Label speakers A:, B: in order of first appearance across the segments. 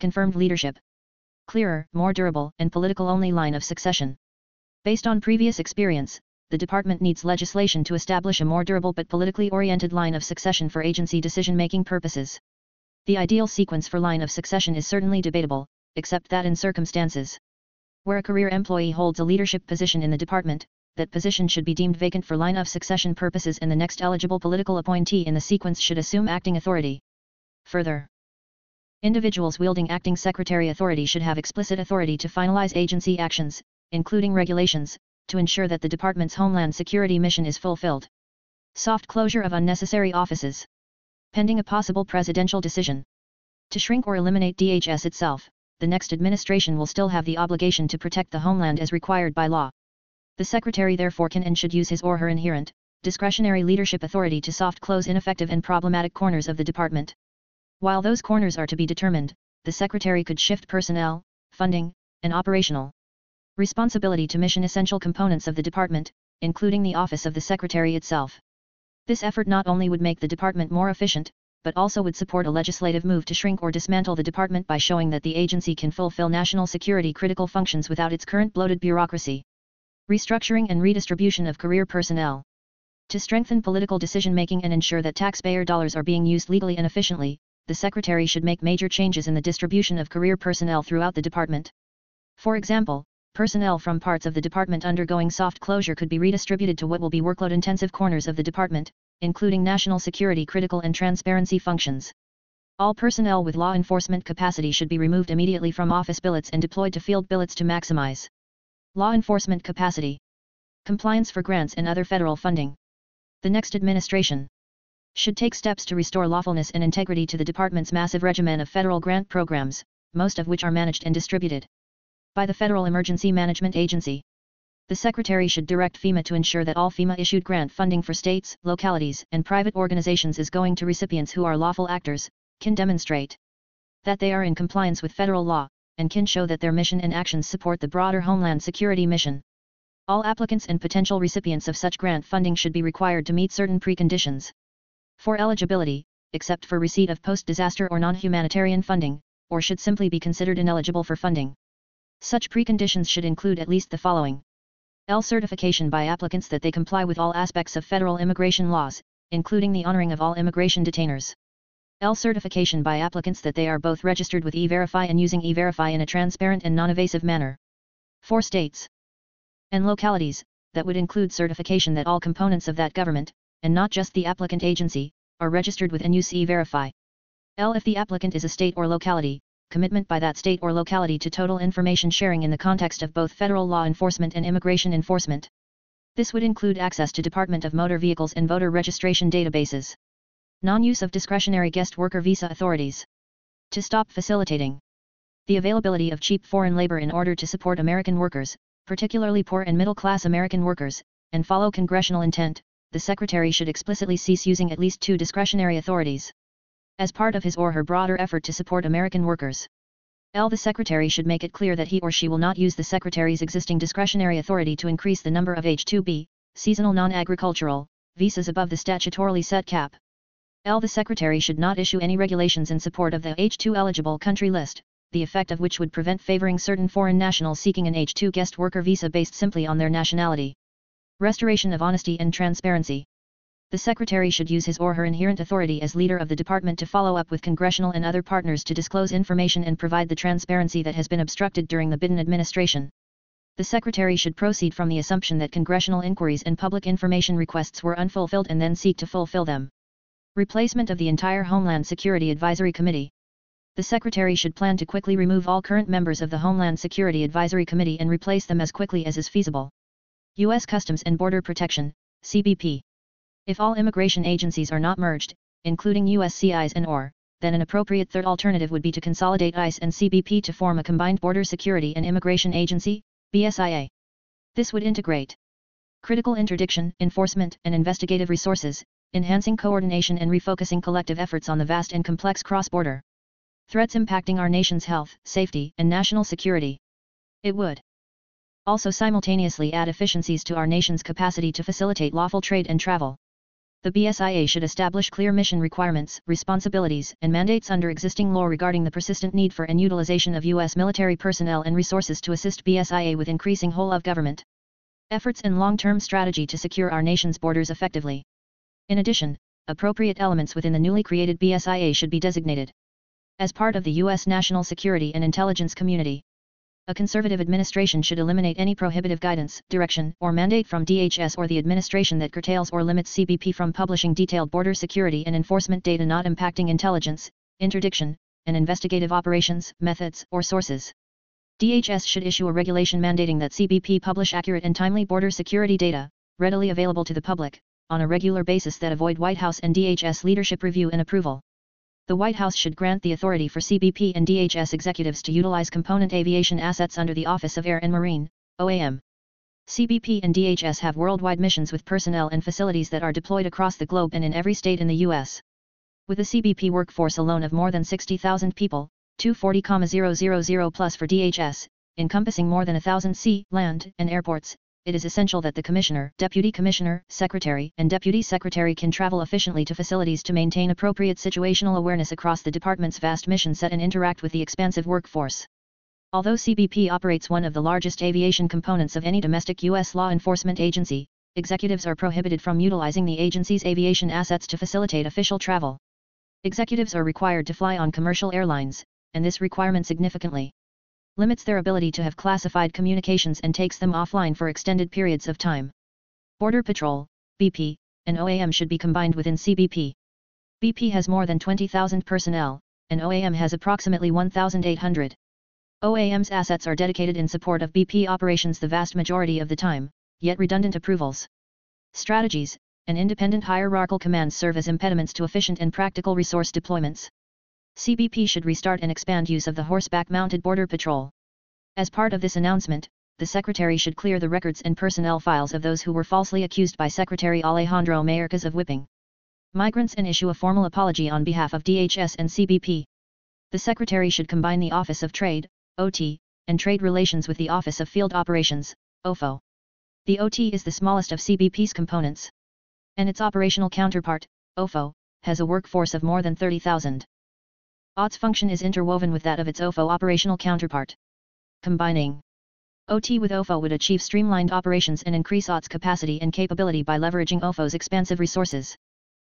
A: confirmed leadership. Clearer, more durable, and political-only line of succession. Based on previous experience, the department needs legislation to establish a more durable but politically oriented line of succession for agency decision-making purposes. The ideal sequence for line of succession is certainly debatable, except that in circumstances where a career employee holds a leadership position in the department, that position should be deemed vacant for line of succession purposes and the next eligible political appointee in the sequence should assume acting authority. Further, individuals wielding acting secretary authority should have explicit authority to finalize agency actions, including regulations, to ensure that the department's homeland security mission is fulfilled. Soft closure of unnecessary offices. Pending a possible presidential decision. To shrink or eliminate DHS itself, the next administration will still have the obligation to protect the homeland as required by law. The Secretary therefore can and should use his or her inherent, discretionary leadership authority to soft close ineffective and problematic corners of the department. While those corners are to be determined, the Secretary could shift personnel, funding, and operational responsibility to mission essential components of the department, including the office of the Secretary itself. This effort not only would make the department more efficient, but also would support a legislative move to shrink or dismantle the department by showing that the agency can fulfill national security critical functions without its current bloated bureaucracy restructuring and redistribution of career personnel. To strengthen political decision-making and ensure that taxpayer dollars are being used legally and efficiently, the Secretary should make major changes in the distribution of career personnel throughout the department. For example, personnel from parts of the department undergoing soft closure could be redistributed to what will be workload-intensive corners of the department, including national security critical and transparency functions. All personnel with law enforcement capacity should be removed immediately from office billets and deployed to field billets to maximize Law enforcement capacity. Compliance for grants and other federal funding. The next administration should take steps to restore lawfulness and integrity to the department's massive regimen of federal grant programs, most of which are managed and distributed by the Federal Emergency Management Agency. The Secretary should direct FEMA to ensure that all FEMA-issued grant funding for states, localities, and private organizations is going to recipients who are lawful actors, can demonstrate that they are in compliance with federal law, and can show that their mission and actions support the broader Homeland Security mission. All applicants and potential recipients of such grant funding should be required to meet certain preconditions. For eligibility, except for receipt of post-disaster or non-humanitarian funding, or should simply be considered ineligible for funding. Such preconditions should include at least the following. L certification by applicants that they comply with all aspects of federal immigration laws, including the honoring of all immigration detainers. L certification by applicants that they are both registered with E-Verify and using E-Verify in a transparent and non-evasive manner. For states and localities, that would include certification that all components of that government, and not just the applicant agency, are registered with and use E-Verify. L if the applicant is a state or locality, commitment by that state or locality to total information sharing in the context of both federal law enforcement and immigration enforcement. This would include access to Department of Motor Vehicles and voter registration databases. Non-use of discretionary guest worker visa authorities. To stop facilitating the availability of cheap foreign labor in order to support American workers, particularly poor and middle-class American workers, and follow congressional intent, the Secretary should explicitly cease using at least two discretionary authorities. As part of his or her broader effort to support American workers. L. The Secretary should make it clear that he or she will not use the Secretary's existing discretionary authority to increase the number of H-2B, seasonal non-agricultural, visas above the statutorily set cap. L. The Secretary should not issue any regulations in support of the H-2 eligible country list, the effect of which would prevent favoring certain foreign nationals seeking an H-2 guest worker visa based simply on their nationality. Restoration of honesty and transparency. The Secretary should use his or her inherent authority as leader of the department to follow up with congressional and other partners to disclose information and provide the transparency that has been obstructed during the Biden administration. The Secretary should proceed from the assumption that congressional inquiries and public information requests were unfulfilled and then seek to fulfill them. Replacement of the entire Homeland Security Advisory Committee. The Secretary should plan to quickly remove all current members of the Homeland Security Advisory Committee and replace them as quickly as is feasible. U.S. Customs and Border Protection, CBP. If all immigration agencies are not merged, including USCIS and OR, then an appropriate third alternative would be to consolidate ICE and CBP to form a combined Border Security and Immigration Agency, BSIA. This would integrate critical interdiction, enforcement, and investigative resources, enhancing coordination and refocusing collective efforts on the vast and complex cross-border threats impacting our nation's health, safety, and national security. It would also simultaneously add efficiencies to our nation's capacity to facilitate lawful trade and travel. The BSIA should establish clear mission requirements, responsibilities, and mandates under existing law regarding the persistent need for and utilization of U.S. military personnel and resources to assist BSIA with increasing whole of government efforts and long-term strategy to secure our nation's borders effectively. In addition, appropriate elements within the newly created BSIA should be designated as part of the U.S. national security and intelligence community. A conservative administration should eliminate any prohibitive guidance, direction, or mandate from DHS or the administration that curtails or limits CBP from publishing detailed border security and enforcement data not impacting intelligence, interdiction, and investigative operations, methods, or sources. DHS should issue a regulation mandating that CBP publish accurate and timely border security data, readily available to the public, on a regular basis that avoid White House and DHS leadership review and approval the White House should grant the authority for CBP and DHS executives to utilize component aviation assets under the Office of Air and Marine, OAM. CBP and DHS have worldwide missions with personnel and facilities that are deployed across the globe and in every state in the U.S. With a CBP workforce alone of more than 60,000 people, 240,000 plus for DHS, encompassing more than 1,000 sea, land, and airports, it is essential that the Commissioner, Deputy Commissioner, Secretary, and Deputy Secretary can travel efficiently to facilities to maintain appropriate situational awareness across the Department's vast mission set and interact with the expansive workforce. Although CBP operates one of the largest aviation components of any domestic U.S. law enforcement agency, executives are prohibited from utilizing the agency's aviation assets to facilitate official travel. Executives are required to fly on commercial airlines, and this requirement significantly limits their ability to have classified communications and takes them offline for extended periods of time. Border Patrol, BP, and OAM should be combined within CBP. BP has more than 20,000 personnel, and OAM has approximately 1,800. OAM's assets are dedicated in support of BP operations the vast majority of the time, yet redundant approvals, strategies, and independent hierarchical commands serve as impediments to efficient and practical resource deployments. CBP should restart and expand use of the horseback-mounted border patrol. As part of this announcement, the Secretary should clear the records and personnel files of those who were falsely accused by Secretary Alejandro Mayorkas of whipping migrants and issue a formal apology on behalf of DHS and CBP. The Secretary should combine the Office of Trade, OT, and Trade Relations with the Office of Field Operations, OFO. The OT is the smallest of CBP's components. And its operational counterpart, OFO, has a workforce of more than 30,000. OT's function is interwoven with that of its OFO operational counterpart. Combining OT with OFO would achieve streamlined operations and increase OT's capacity and capability by leveraging OFO's expansive resources.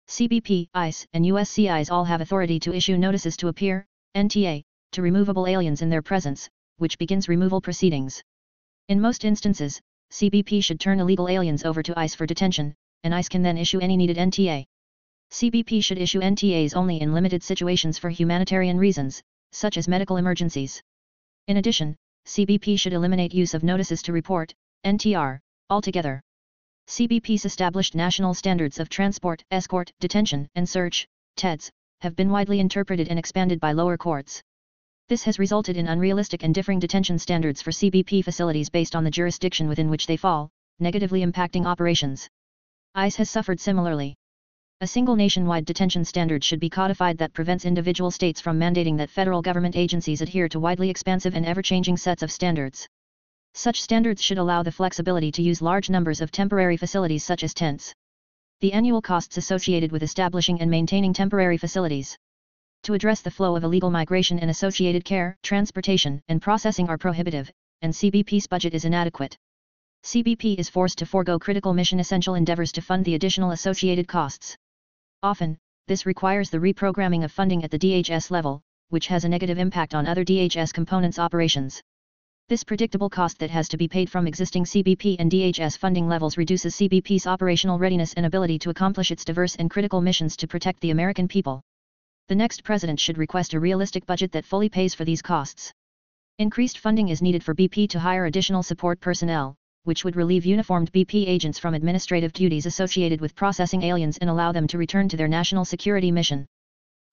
A: CBP, ICE, and USCIS all have authority to issue notices to appear, NTA, to removable aliens in their presence, which begins removal proceedings. In most instances, CBP should turn illegal aliens over to ICE for detention, and ICE can then issue any needed NTA. CBP should issue NTAs only in limited situations for humanitarian reasons, such as medical emergencies. In addition, CBP should eliminate use of notices to report, NTR, altogether. CBP's established national standards of transport, escort, detention, and search, TEDS, have been widely interpreted and expanded by lower courts. This has resulted in unrealistic and differing detention standards for CBP facilities based on the jurisdiction within which they fall, negatively impacting operations. ICE has suffered similarly. A single nationwide detention standard should be codified that prevents individual states from mandating that federal government agencies adhere to widely expansive and ever-changing sets of standards. Such standards should allow the flexibility to use large numbers of temporary facilities such as tents. The annual costs associated with establishing and maintaining temporary facilities to address the flow of illegal migration and associated care, transportation, and processing are prohibitive, and CBP's budget is inadequate. CBP is forced to forego critical mission essential endeavors to fund the additional associated costs. Often, this requires the reprogramming of funding at the DHS level, which has a negative impact on other DHS components operations. This predictable cost that has to be paid from existing CBP and DHS funding levels reduces CBP's operational readiness and ability to accomplish its diverse and critical missions to protect the American people. The next president should request a realistic budget that fully pays for these costs. Increased funding is needed for BP to hire additional support personnel, which would relieve uniformed BP agents from administrative duties associated with processing aliens and allow them to return to their national security mission.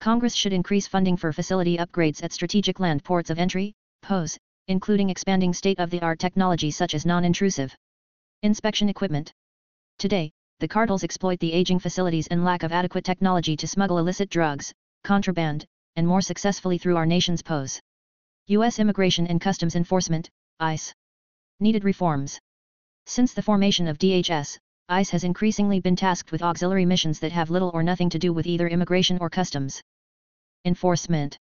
A: Congress should increase funding for facility upgrades at strategic land ports of entry, POS, including expanding state-of-the-art technology such as non-intrusive inspection equipment. Today, the cartels exploit the aging facilities and lack of adequate technology to smuggle illicit drugs, contraband, and more successfully through our nation's POS. U.S. Immigration and Customs Enforcement, ICE. Needed reforms. Since the formation of DHS, ICE has increasingly been tasked with auxiliary missions that have little or nothing to do with either immigration or customs. Enforcement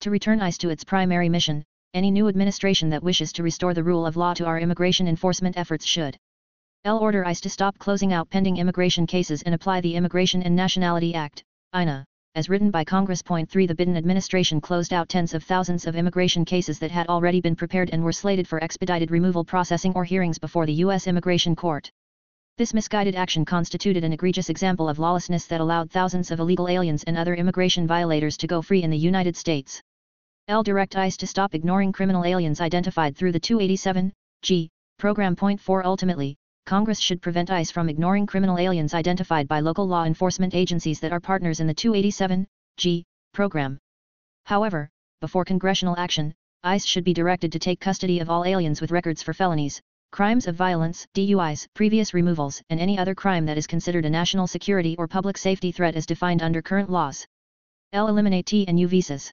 A: To return ICE to its primary mission, any new administration that wishes to restore the rule of law to our immigration enforcement efforts should L. Order ICE to stop closing out pending immigration cases and apply the Immigration and Nationality Act, INA, as written by Congress. Point 3 The Biden administration closed out tens of thousands of immigration cases that had already been prepared and were slated for expedited removal processing or hearings before the U.S. Immigration Court. This misguided action constituted an egregious example of lawlessness that allowed thousands of illegal aliens and other immigration violators to go free in the United States. L. Direct ICE to stop ignoring criminal aliens identified through the 287 G program. Point 4 Ultimately, Congress should prevent ICE from ignoring criminal aliens identified by local law enforcement agencies that are partners in the 287 G program. However, before congressional action, ICE should be directed to take custody of all aliens with records for felonies, crimes of violence, DUIs, previous removals, and any other crime that is considered a national security or public safety threat as defined under current laws. L. Eliminate T and U visas.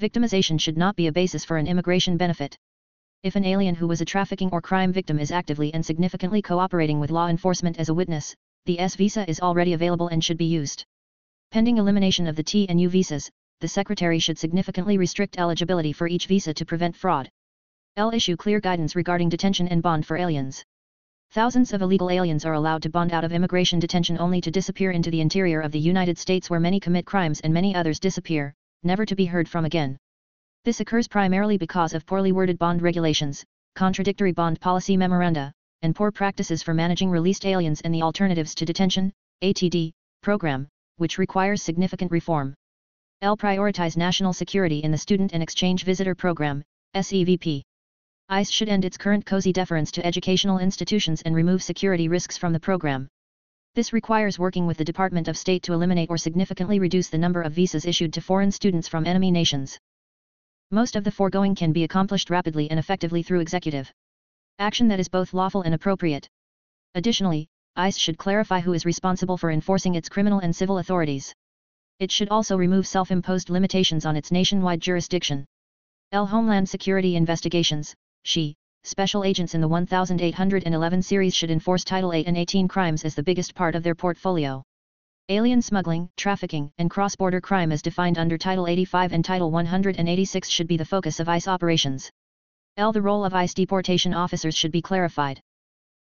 A: Victimization should not be a basis for an immigration benefit. If an alien who was a trafficking or crime victim is actively and significantly cooperating with law enforcement as a witness, the S visa is already available and should be used. Pending elimination of the T and U visas, the Secretary should significantly restrict eligibility for each visa to prevent fraud. L. Issue clear guidance regarding detention and bond for aliens. Thousands of illegal aliens are allowed to bond out of immigration detention only to disappear into the interior of the United States where many commit crimes and many others disappear, never to be heard from again. This occurs primarily because of poorly worded bond regulations, contradictory bond policy memoranda, and poor practices for managing released aliens and the Alternatives to Detention ATD, program, which requires significant reform. L. Prioritize national security in the Student and Exchange Visitor Program, SEVP. ICE should end its current cozy deference to educational institutions and remove security risks from the program. This requires working with the Department of State to eliminate or significantly reduce the number of visas issued to foreign students from enemy nations. Most of the foregoing can be accomplished rapidly and effectively through executive action that is both lawful and appropriate. Additionally, ICE should clarify who is responsible for enforcing its criminal and civil authorities. It should also remove self-imposed limitations on its nationwide jurisdiction. L. Homeland Security Investigations, HSI, special agents in the 1811 series should enforce Title 8 and 18 crimes as the biggest part of their portfolio. Alien smuggling, trafficking, and cross-border crime as defined under Title 85 and Title 186 should be the focus of ICE operations. L. The role of ICE deportation officers should be clarified.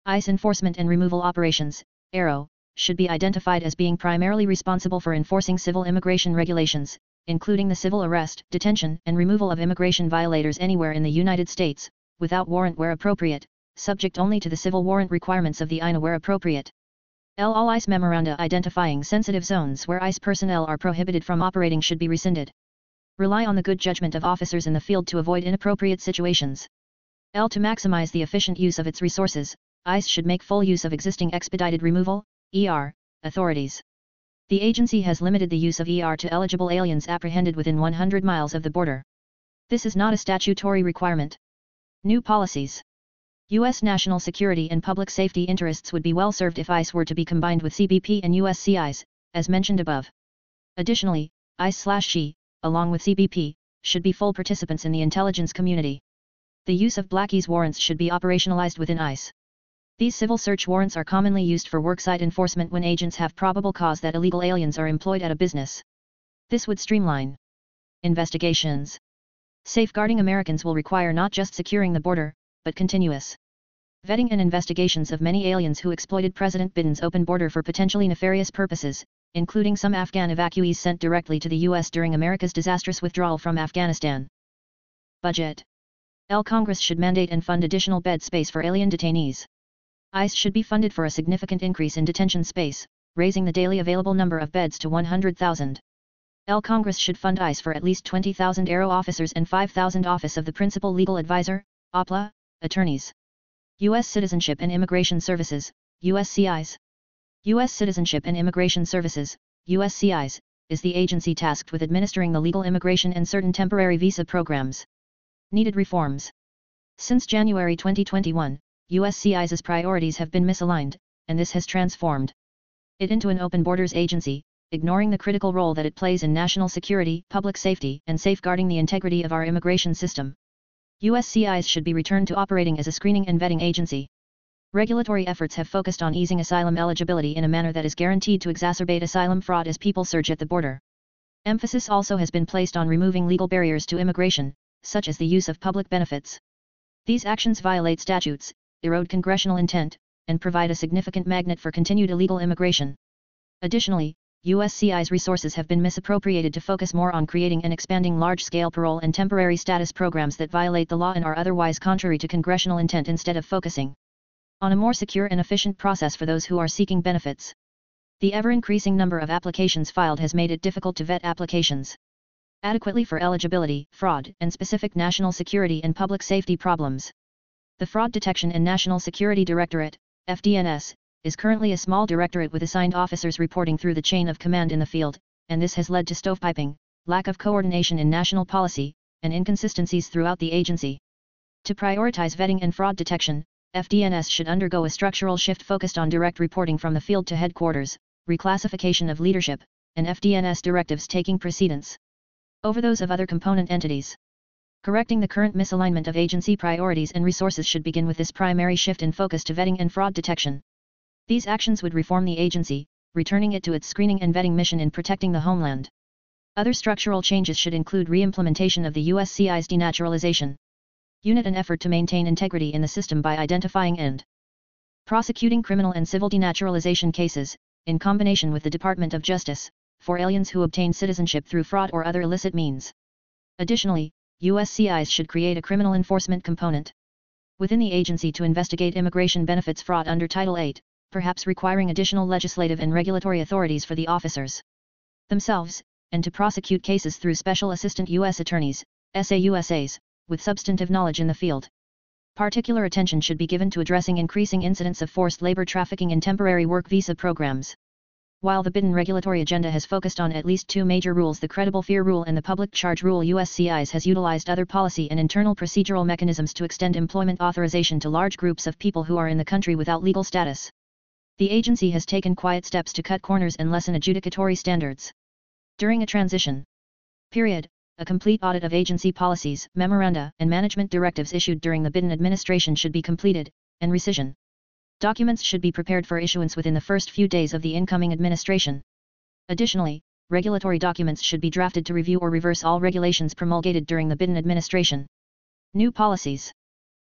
A: ICE enforcement and removal operations, ERO, should be identified as being primarily responsible for enforcing civil immigration regulations, including the civil arrest, detention, and removal of immigration violators anywhere in the United States, without warrant where appropriate, subject only to the civil warrant requirements of the INA where appropriate. L. All ICE memoranda identifying sensitive zones where ICE personnel are prohibited from operating should be rescinded. Rely on the good judgment of officers in the field to avoid inappropriate situations. L. To maximize the efficient use of its resources, ICE should make full use of existing expedited removal ER, authorities. The agency has limited the use of ER to eligible aliens apprehended within 100 miles of the border. This is not a statutory requirement. New policies. U.S. national security and public safety interests would be well served if ICE were to be combined with CBP and USCIS, as mentioned above. Additionally, ICE-HSI, along with CBP, should be full participants in the intelligence community. The use of Blackie's warrants should be operationalized within ICE. These civil search warrants are commonly used for worksite enforcement when agents have probable cause that illegal aliens are employed at a business. This would streamline investigations. Safeguarding Americans will require not just securing the border, but continuous vetting and investigations of many aliens who exploited President Biden's open border for potentially nefarious purposes, including some Afghan evacuees sent directly to the U.S. during America's disastrous withdrawal from Afghanistan. Budget L. Congress should mandate and fund additional bed space for alien detainees. ICE should be funded for a significant increase in detention space, raising the daily available number of beds to 100,000. L. Congress should fund ICE for at least 20,000 ERO officers and 5,000 Office of the Principal Legal Advisor, OPLA, attorneys. U.S. Citizenship and Immigration Services, USCIS. U.S. Citizenship and Immigration Services, USCIS, is the agency tasked with administering the legal immigration and certain temporary visa programs. Needed reforms. Since January 2021, USCIS's priorities have been misaligned, and this has transformed it into an open borders agency, ignoring the critical role that it plays in national security, public safety, and safeguarding the integrity of our immigration system. USCIS should be returned to operating as a screening and vetting agency. Regulatory efforts have focused on easing asylum eligibility in a manner that is guaranteed to exacerbate asylum fraud as people surge at the border. Emphasis also has been placed on removing legal barriers to immigration, such as the use of public benefits. These actions violate statutes, erode congressional intent, and provide a significant magnet for continued illegal immigration. Additionally, USCIS resources have been misappropriated to focus more on creating and expanding large-scale parole and temporary status programs that violate the law and are otherwise contrary to congressional intent instead of focusing on a more secure and efficient process for those who are seeking benefits. The ever-increasing number of applications filed has made it difficult to vet applications adequately for eligibility, fraud, and specific national security and public safety problems. The Fraud Detection and National Security Directorate, FDNS, is currently a small directorate with assigned officers reporting through the chain of command in the field, and this has led to stovepiping, lack of coordination in national policy, and inconsistencies throughout the agency. To prioritize vetting and fraud detection, FDNS should undergo a structural shift focused on direct reporting from the field to headquarters, reclassification of leadership, and FDNS directives taking precedence over those of other component entities. Correcting the current misalignment of agency priorities and resources should begin with this primary shift in focus to vetting and fraud detection. These actions would reform the agency, returning it to its screening and vetting mission in protecting the homeland. Other structural changes should include re-implementation of the USCIS denaturalization unit an effort to maintain integrity in the system by identifying and prosecuting criminal and civil denaturalization cases, in combination with the Department of Justice, for aliens who obtain citizenship through fraud or other illicit means. Additionally, USCIS should create a criminal enforcement component within the agency to investigate immigration benefits fraud under Title 8, perhaps requiring additional legislative and regulatory authorities for the officers themselves, and to prosecute cases through Special Assistant U.S. Attorneys, SAUSAs, with substantive knowledge in the field. Particular attention should be given to addressing increasing incidents of forced labor trafficking and temporary work visa programs. While the Biden regulatory agenda has focused on at least two major rules the credible fear rule and the public charge rule USCIS has utilized other policy and internal procedural mechanisms to extend employment authorization to large groups of people who are in the country without legal status the agency has taken quiet steps to cut corners and lessen adjudicatory standards. During a transition period, a complete audit of agency policies, memoranda, and management directives issued during the Biden administration should be completed, and rescission documents should be prepared for issuance within the first few days of the incoming administration. Additionally, regulatory documents should be drafted to review or reverse all regulations promulgated during the Biden administration. New policies.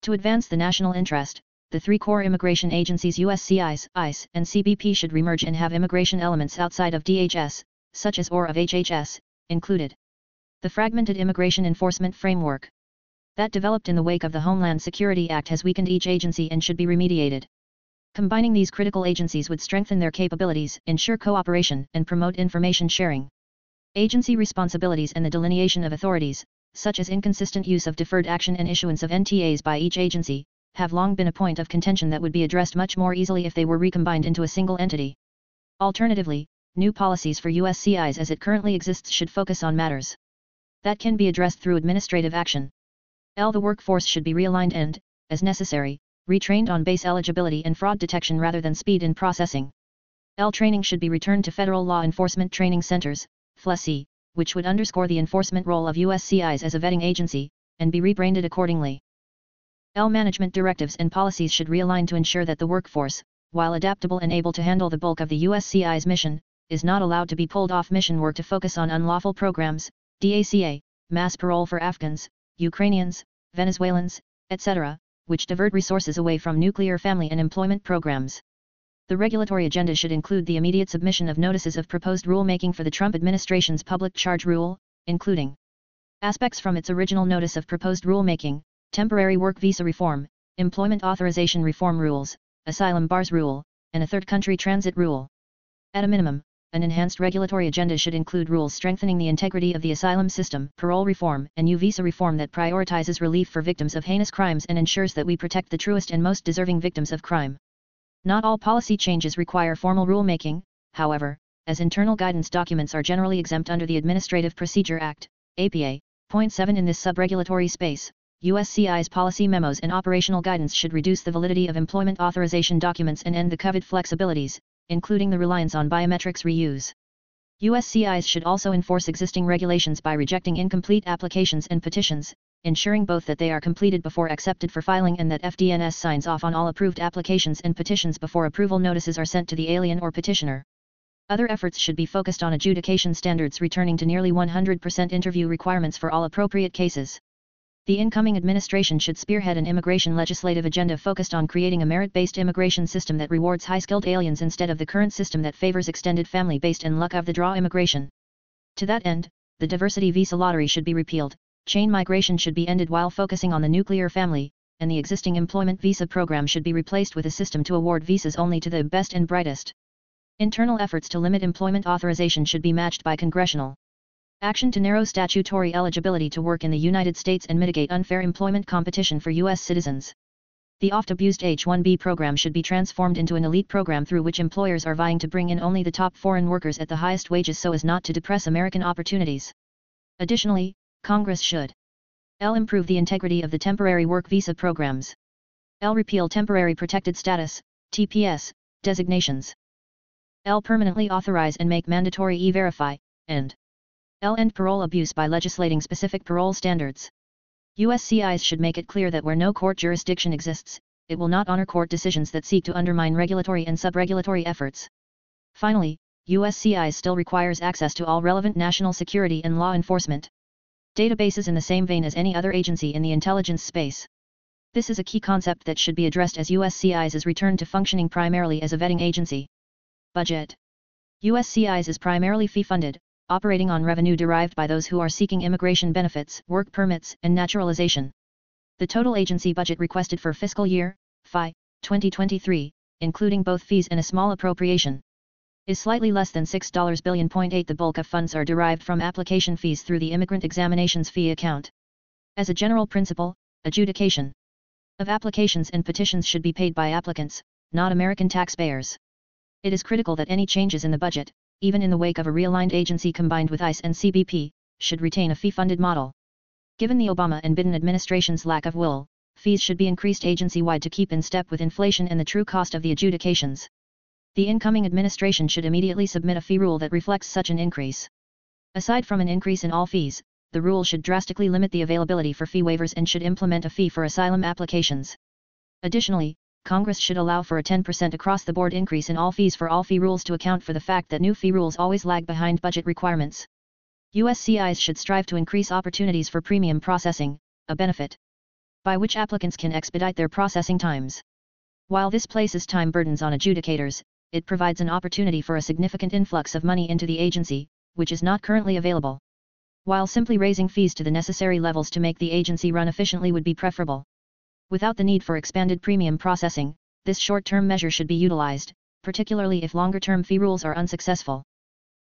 A: To advance the national interest, the three core immigration agencies USCIS, ICE, and CBP should remerge and have immigration elements outside of DHS, such as OR of HHS, included. The fragmented immigration enforcement framework that developed in the wake of the Homeland Security Act has weakened each agency and should be remediated. Combining these critical agencies would strengthen their capabilities, ensure cooperation, and promote information sharing. Agency responsibilities and the delineation of authorities, such as inconsistent use of deferred action and issuance of NTAs by each agency, have long been a point of contention that would be addressed much more easily if they were recombined into a single entity. Alternatively, new policies for USCIS as it currently exists should focus on matters that can be addressed through administrative action. L. The workforce should be realigned and, as necessary, retrained on base eligibility and fraud detection rather than speed in processing. L. Training should be returned to federal law enforcement training centers, FLETC, which would underscore the enforcement role of USCIS as a vetting agency, and be rebranded accordingly. L management directives and policies should realign to ensure that the workforce, while adaptable and able to handle the bulk of the USCIS mission, is not allowed to be pulled off mission work to focus on unlawful programs, DACA, mass parole for Afghans, Ukrainians, Venezuelans, etc., which divert resources away from nuclear family and employment programs. The regulatory agenda should include the immediate submission of notices of proposed rulemaking for the Trump administration's public charge rule, including aspects from its original notice of proposed rulemaking, temporary work visa reform, employment authorization reform rules, asylum bars rule, and a third country transit rule. At a minimum, an enhanced regulatory agenda should include rules strengthening the integrity of the asylum system, parole reform, and new visa reform that prioritizes relief for victims of heinous crimes and ensures that we protect the truest and most deserving victims of crime. Not all policy changes require formal rulemaking, however, as internal guidance documents are generally exempt under the Administrative Procedure Act, APA, point 7 in this sub-regulatory space, USCIS policy memos and operational guidance should reduce the validity of employment authorization documents and end the coveted flexibilities, including the reliance on biometrics reuse. USCIS should also enforce existing regulations by rejecting incomplete applications and petitions, ensuring both that they are completed before accepted for filing and that FDNS signs off on all approved applications and petitions before approval notices are sent to the alien or petitioner. Other efforts should be focused on adjudication standards returning to nearly 100% interview requirements for all appropriate cases. The incoming administration should spearhead an immigration legislative agenda focused on creating a merit-based immigration system that rewards high-skilled aliens instead of the current system that favors extended family-based and luck-of-the-draw immigration. To that end, the diversity visa lottery should be repealed, chain migration should be ended while focusing on the nuclear family, and the existing employment visa program should be replaced with a system to award visas only to the best and brightest. Internal efforts to limit employment authorization should be matched by congressional action to narrow statutory eligibility to work in the United States and mitigate unfair employment competition for U.S. citizens. The oft-abused H-1B program should be transformed into an elite program through which employers are vying to bring in only the top foreign workers at the highest wages so as not to depress American opportunities. Additionally, Congress should L. Improve the integrity of the temporary work visa programs. L. Repeal temporary protected status, TPS, designations. L. Permanently authorize and make mandatory e-verify, and L. End parole abuse by legislating specific parole standards. USCIS should make it clear that where no court jurisdiction exists, it will not honor court decisions that seek to undermine regulatory and sub-regulatory efforts. Finally, USCIS still requires access to all relevant national security and law enforcement databases in the same vein as any other agency in the intelligence space. This is a key concept that should be addressed as USCIS is returned to functioning primarily as a vetting agency. Budget USCIS is primarily fee-funded, operating on revenue derived by those who are seeking immigration benefits, work permits, and naturalization. The total agency budget requested for fiscal year, FY, 2023, including both fees and a small appropriation, is slightly less than $6 billion. The bulk of funds are derived from application fees through the Immigrant Examinations Fee Account. As a general principle, adjudication of applications and petitions should be paid by applicants, not American taxpayers. It is critical that any changes in the budget, even in the wake of a realigned agency combined with ICE and CBP, should retain a fee-funded model. Given the Obama and Biden administration's lack of will, fees should be increased agency-wide to keep in step with inflation and the true cost of the adjudications. The incoming administration should immediately submit a fee rule that reflects such an increase. Aside from an increase in all fees, the rule should drastically limit the availability for fee waivers and should implement a fee for asylum applications. Additionally, Congress should allow for a 10% across-the-board increase in all fees for all fee rules to account for the fact that new fee rules always lag behind budget requirements. USCIS should strive to increase opportunities for premium processing, a benefit by which applicants can expedite their processing times. While this places time burdens on adjudicators, it provides an opportunity for a significant influx of money into the agency, which is not currently available. While simply raising fees to the necessary levels to make the agency run efficiently would be preferable. Without the need for expanded premium processing, this short-term measure should be utilized, particularly if longer-term fee rules are unsuccessful.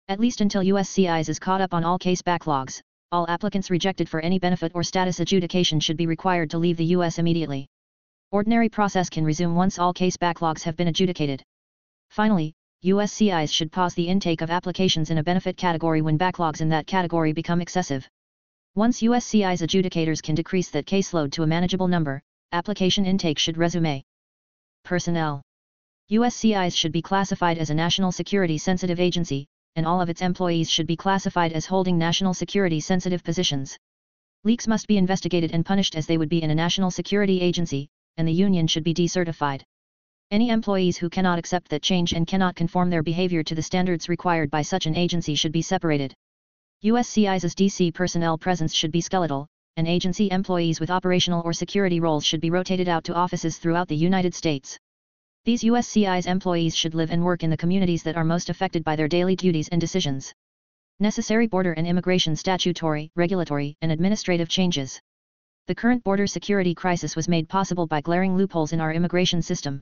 A: At least until USCIS is caught up on all case backlogs, all applicants rejected for any benefit or status adjudication should be required to leave the U.S. immediately. Ordinary process can resume once all case backlogs have been adjudicated. Finally, USCIS should pause the intake of applications in a benefit category when backlogs in that category become excessive. Once USCIS adjudicators can decrease that caseload to a manageable number, application intake should resume. Personnel USCIS should be classified as a national security sensitive agency, and all of its employees should be classified as holding national security sensitive positions. Leaks must be investigated and punished as they would be in a national security agency, and the union should be decertified. Any employees who cannot accept that change and cannot conform their behavior to the standards required by such an agency should be separated. USCIS's DC personnel presence should be skeletal, and agency employees with operational or security roles should be rotated out to offices throughout the United States. These USCIS employees should live and work in the communities that are most affected by their daily duties and decisions. Necessary border and immigration statutory, regulatory, and administrative changes. The current border security crisis was made possible by glaring loopholes in our immigration system.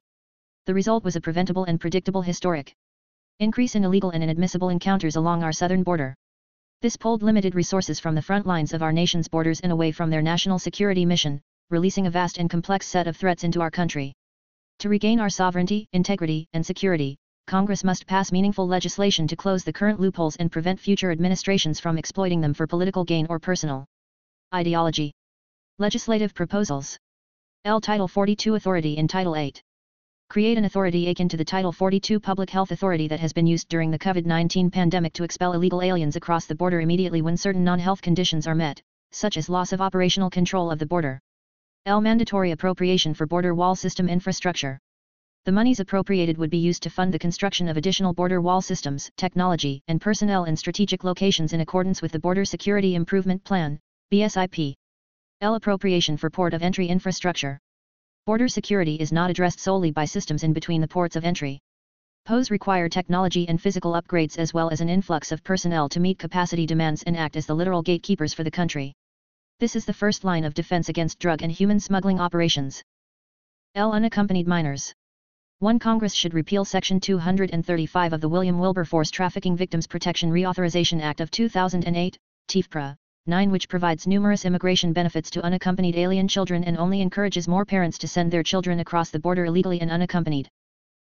A: The result was a preventable and predictable historic increase in illegal and inadmissible encounters along our southern border. This pulled limited resources from the front lines of our nation's borders and away from their national security mission, releasing a vast and complex set of threats into our country. To regain our sovereignty, integrity, and security, Congress must pass meaningful legislation to close the current loopholes and prevent future administrations from exploiting them for political gain or personal ideology. Legislative Proposals L. Title 42 Authority in Title 8 create an authority akin to the Title 42 Public Health Authority that has been used during the COVID-19 pandemic to expel illegal aliens across the border immediately when certain non-health conditions are met, such as loss of operational control of the border. L. Mandatory appropriation for border wall system infrastructure. The monies appropriated would be used to fund the construction of additional border wall systems, technology, and personnel in strategic locations in accordance with the Border Security Improvement Plan, BSIP. L. Appropriation for port of entry infrastructure. Border security is not addressed solely by systems in between the ports of entry. POs require technology and physical upgrades as well as an influx of personnel to meet capacity demands and act as the literal gatekeepers for the country. This is the first line of defense against drug and human smuggling operations. L. Unaccompanied minors. 1. Congress should repeal Section 235 of the William Wilberforce Trafficking Victims Protection Reauthorization Act of 2008, TIFPRA, 9 which provides numerous immigration benefits to unaccompanied alien children and only encourages more parents to send their children across the border illegally and unaccompanied.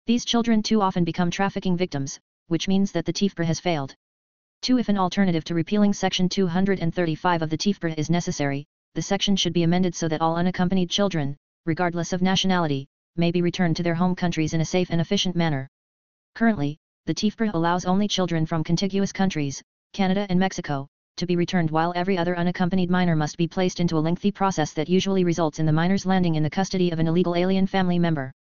A: These children too often become trafficking victims, which means that the TIFPRA has failed. 2. If an alternative to repealing Section 235 of the TIFPRA is necessary, the section should be amended so that all unaccompanied children, regardless of nationality, may be returned to their home countries in a safe and efficient manner. Currently, the TIFPRA allows only children from contiguous countries, Canada and Mexico, to be returned while every other unaccompanied minor must be placed into a lengthy process that usually results in the minor's landing in the custody of an illegal alien family member.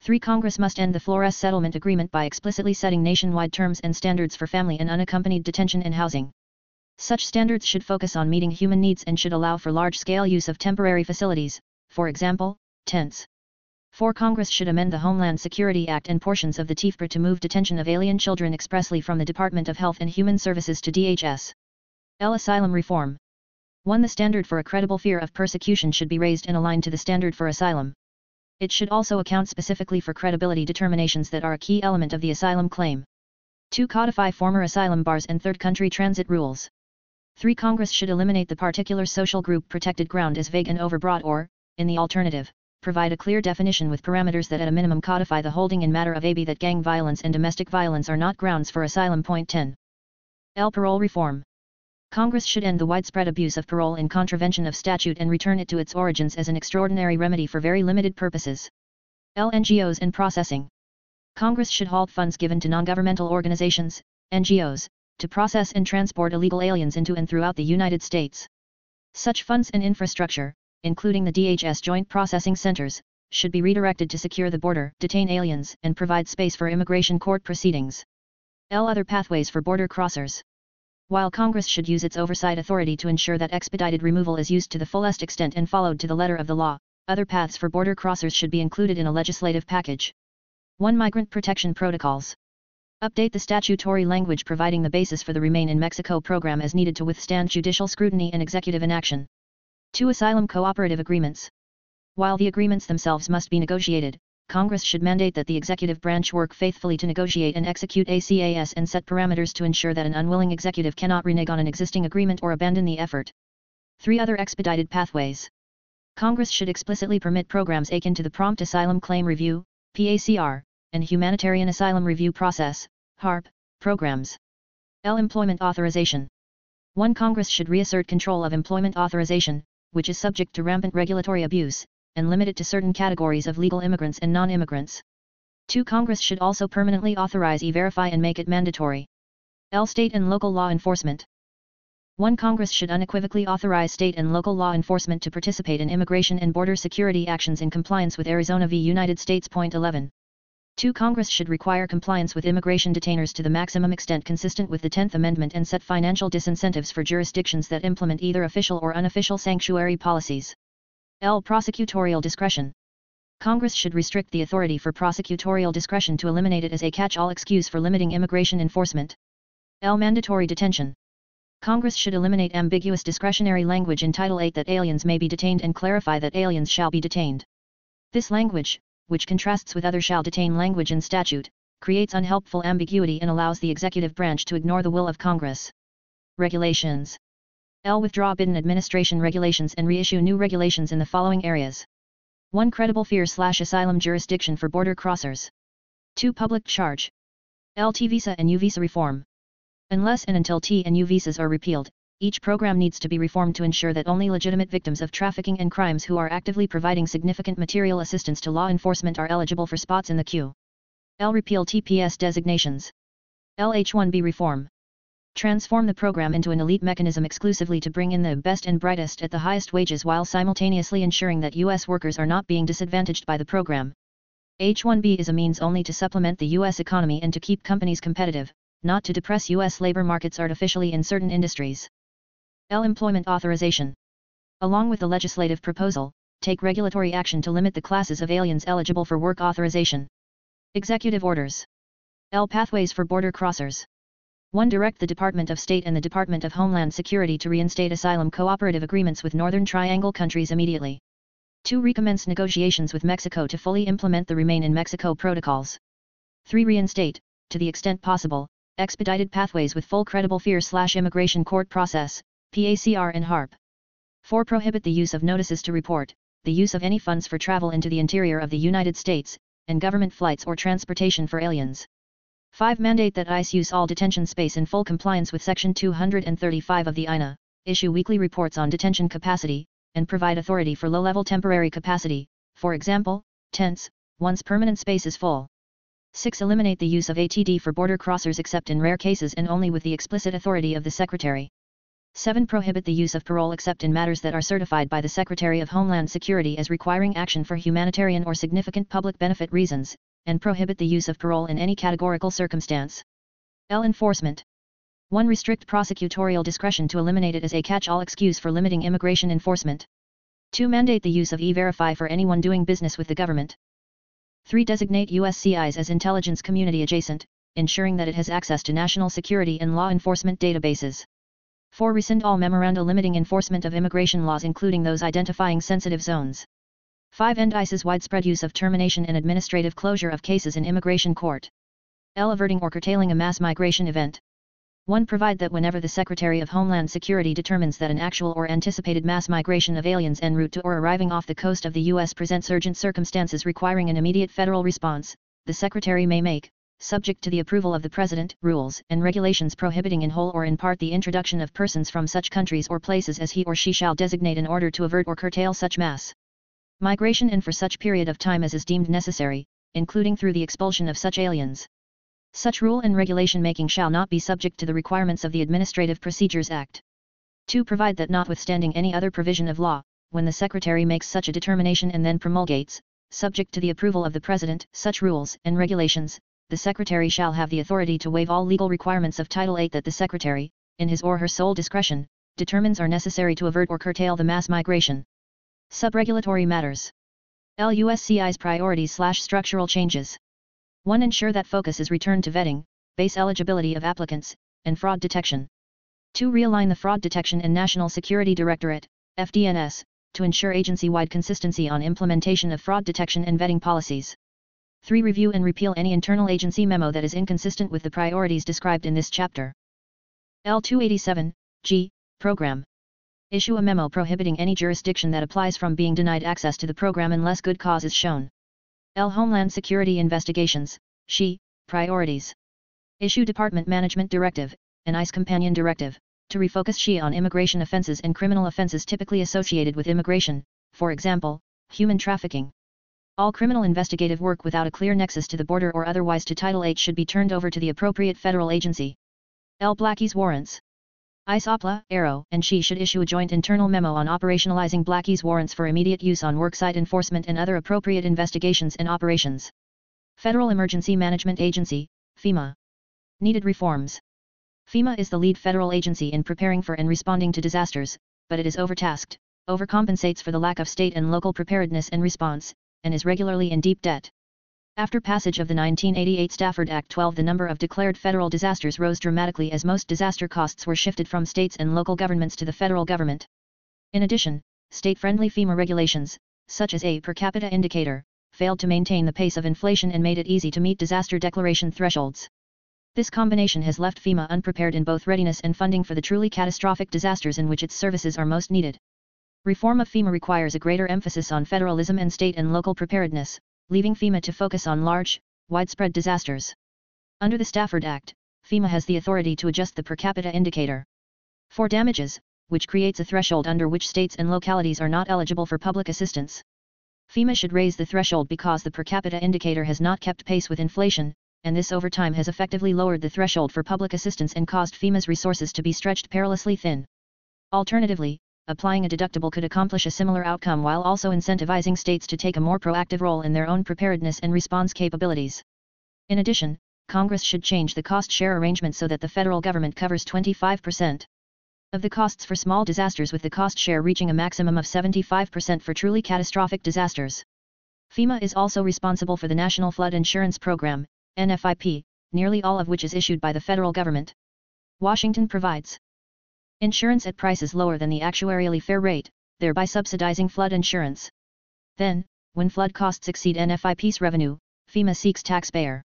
A: 3. Congress must end the Flores Settlement Agreement by explicitly setting nationwide terms and standards for family and unaccompanied detention and housing. Such standards should focus on meeting human needs and should allow for large-scale use of temporary facilities, for example, tents. 4. Congress should amend the Homeland Security Act and portions of the TIFPRA to move detention of alien children expressly from the Department of Health and Human Services to DHS. L. Asylum Reform 1. The standard for a credible fear of persecution should be raised and aligned to the standard for asylum. It should also account specifically for credibility determinations that are a key element of the asylum claim. 2. Codify former asylum bars and third country transit rules. 3. Congress should eliminate the particular social group protected ground as vague and overbroad or, in the alternative, provide a clear definition with parameters that at a minimum codify the holding in matter of AB that gang violence and domestic violence are not grounds for asylum. Point 10. L. Parole Reform. Congress should end the widespread abuse of parole in contravention of statute and return it to its origins as an extraordinary remedy for very limited purposes. LNGOs and processing. Congress should halt funds given to non-governmental organizations, NGOs, to process and transport illegal aliens into and throughout the United States. Such funds and infrastructure, including the DHS Joint Processing Centers, should be redirected to secure the border, detain aliens, and provide space for immigration court proceedings. L. Other pathways for border crossers. While Congress should use its oversight authority to ensure that expedited removal is used to the fullest extent and followed to the letter of the law, other paths for border crossers should be included in a legislative package. 1. Migrant Protection Protocols. Update the statutory language providing the basis for the Remain in Mexico program as needed to withstand judicial scrutiny and executive inaction. 2. Asylum Cooperative Agreements. While the agreements themselves must be negotiated, Congress should mandate that the executive branch work faithfully to negotiate and execute ACAS and set parameters to ensure that an unwilling executive cannot renege on an existing agreement or abandon the effort. 3. Other expedited pathways. Congress should explicitly permit programs akin to the Prompt Asylum Claim Review, PACR, and Humanitarian Asylum Review Process, HARP, programs. L. Employment Authorization. 1. Congress should reassert control of employment authorization, which is subject to rampant regulatory abuse, and limit it to certain categories of legal immigrants and non-immigrants. 2. Congress should also permanently authorize e-verify and make it mandatory. L. State and local law enforcement. 1. Congress should unequivocally authorize state and local law enforcement to participate in immigration and border security actions in compliance with Arizona v. United States. Point 11. 2. Congress should require compliance with immigration detainers to the maximum extent consistent with the 10th Amendment and set financial disincentives for jurisdictions that implement either official or unofficial sanctuary policies. L. Prosecutorial discretion. Congress should restrict the authority for prosecutorial discretion to eliminate it as a catch-all excuse for limiting immigration enforcement. L. Mandatory detention. Congress should eliminate ambiguous discretionary language in Title 8 that aliens may be detained and clarify that aliens shall be detained. This language, which contrasts with other shall detain language in statute, creates unhelpful ambiguity and allows the executive branch to ignore the will of Congress. Regulations L. Withdraw Biden administration regulations and reissue new regulations in the following areas. 1. Credible fear slash asylum jurisdiction for border crossers. 2. Public charge. LT visa and U visa reform. Unless and until T and U visas are repealed, each program needs to be reformed to ensure that only legitimate victims of trafficking and crimes who are actively providing significant material assistance to law enforcement are eligible for spots in the queue. L. Repeal TPS designations. L. H-1B reform. Transform the program into an elite mechanism exclusively to bring in the best and brightest at the highest wages while simultaneously ensuring that U.S. workers are not being disadvantaged by the program. H-1B is a means only to supplement the U.S. economy and to keep companies competitive, not to depress U.S. labor markets artificially in certain industries. L. Employment Authorization. Along with the legislative proposal, take regulatory action to limit the classes of aliens eligible for work authorization. Executive Orders. L. Pathways for Border Crossers. 1. Direct the Department of State and the Department of Homeland Security to reinstate asylum cooperative agreements with Northern Triangle countries immediately. 2. Recommence negotiations with Mexico to fully implement the Remain in Mexico protocols. 3. Reinstate, to the extent possible, expedited pathways with full credible fear-slash-immigration court process, PACR and HARP. 4. Prohibit the use of notices to report, the use of any funds for travel into the interior of the United States, and government flights or transportation for aliens. 5. Mandate that ICE use all detention space in full compliance with Section 235 of the INA, issue weekly reports on detention capacity, and provide authority for low-level temporary capacity, for example, tents, once permanent space is full. 6. Eliminate the use of ATD for border crossers except in rare cases and only with the explicit authority of the Secretary. 7. Prohibit the use of parole except in matters that are certified by the Secretary of Homeland Security as requiring action for humanitarian or significant public benefit reasons, and prohibit the use of parole in any categorical circumstance. L. Enforcement 1. Restrict prosecutorial discretion to eliminate it as a catch-all excuse for limiting immigration enforcement. 2. Mandate the use of E-Verify for anyone doing business with the government. 3. Designate USCIS as intelligence community adjacent, ensuring that it has access to national security and law enforcement databases. 4. Rescind all memoranda limiting enforcement of immigration laws including those identifying sensitive zones. 5. End ICE's widespread use of termination and administrative closure of cases in immigration court. L. Averting or curtailing a mass migration event. 1. Provide that whenever the Secretary of Homeland Security determines that an actual or anticipated mass migration of aliens en route to or arriving off the coast of the U.S. presents urgent circumstances requiring an immediate federal response, the Secretary may make, subject to the approval of the President, rules and regulations prohibiting in whole or in part the introduction of persons from such countries or places as he or she shall designate in order to avert or curtail such mass migration and for such period of time as is deemed necessary, including through the expulsion of such aliens. Such rule and regulation making shall not be subject to the requirements of the Administrative Procedures Act. 2. Provide that notwithstanding any other provision of law, when the Secretary makes such a determination and then promulgates, subject to the approval of the President, such rules and regulations, the Secretary shall have the authority to waive all legal requirements of Title VIII that the Secretary, in his or her sole discretion, determines are necessary to avert or curtail the mass migration. Subregulatory matters. LUSCI's priorities slash structural changes. 1. Ensure that focus is returned to vetting, base eligibility of applicants, and fraud detection. 2. Realign the Fraud Detection and National Security Directorate, FDNS, to ensure agency-wide consistency on implementation of fraud detection and vetting policies. 3. Review and repeal any internal agency memo that is inconsistent with the priorities described in this chapter. L287, G, Program. Issue a memo prohibiting any jurisdiction that applies from being denied access to the program unless good cause is shown. L. Homeland Security Investigations, HSI, Priorities. Issue Department Management Directive, an ICE Companion Directive, to refocus HSI on immigration offenses and criminal offenses typically associated with immigration, for example, human trafficking. All criminal investigative work without a clear nexus to the border or otherwise to Title VIII should be turned over to the appropriate federal agency. L. Blackie's Warrants. ICE OPLA, ERO, and HSI should issue a joint internal memo on operationalizing Blackie's warrants for immediate use on worksite enforcement and other appropriate investigations and operations. Federal Emergency Management Agency, FEMA. Needed reforms. FEMA is the lead federal agency in preparing for and responding to disasters, but it is overtasked, overcompensates for the lack of state and local preparedness and response, and is regularly in deep debt. After passage of the 1988 Stafford Act 12 the number of declared federal disasters rose dramatically as most disaster costs were shifted from states and local governments to the federal government. In addition, state-friendly FEMA regulations, such as a per capita indicator, failed to maintain the pace of inflation and made it easy to meet disaster declaration thresholds. This combination has left FEMA unprepared in both readiness and funding for the truly catastrophic disasters in which its services are most needed. Reform of FEMA requires a greater emphasis on federalism and state and local preparedness, leaving FEMA to focus on large, widespread disasters. Under the Stafford Act, FEMA has the authority to adjust the per capita indicator. For damages, which creates a threshold under which states and localities are not eligible for public assistance. FEMA should raise the threshold because the per capita indicator has not kept pace with inflation, and this over time has effectively lowered the threshold for public assistance and caused FEMA's resources to be stretched perilously thin. Alternatively, applying a deductible could accomplish a similar outcome while also incentivizing states to take a more proactive role in their own preparedness and response capabilities. In addition, Congress should change the cost share arrangement so that the federal government covers 25% of the costs for small disasters with the cost share reaching a maximum of 75% for truly catastrophic disasters. FEMA is also responsible for the National Flood Insurance Program, NFIP, nearly all of which is issued by the federal government. Washington provides insurance at prices lower than the actuarially fair rate, thereby subsidizing flood insurance. Then, when flood costs exceed NFIP's revenue, FEMA seeks taxpayer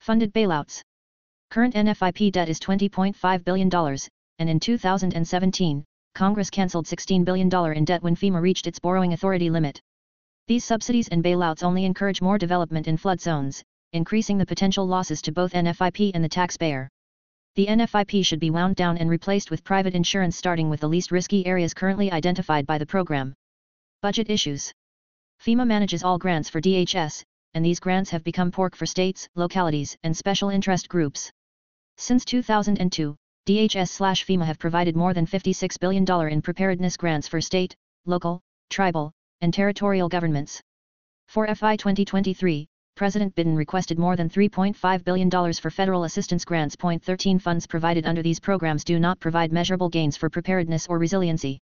A: funded bailouts. Current NFIP debt is $20.5 billion, and in 2017, Congress canceled $16 billion in debt when FEMA reached its borrowing authority limit. These subsidies and bailouts only encourage more development in flood zones, increasing the potential losses to both NFIP and the taxpayer. The NFIP should be wound down and replaced with private insurance starting with the least risky areas currently identified by the program. Budget issues. FEMA manages all grants for DHS, and these grants have become pork for states, localities, and special interest groups. Since 2002, DHS/FEMA have provided more than $56 billion in preparedness grants for state, local, tribal, and territorial governments. For FY 2023, President Biden requested more than $3.5 billion for federal assistance grants. Point 13 Funds provided under these programs do not provide measurable gains for preparedness or resiliency.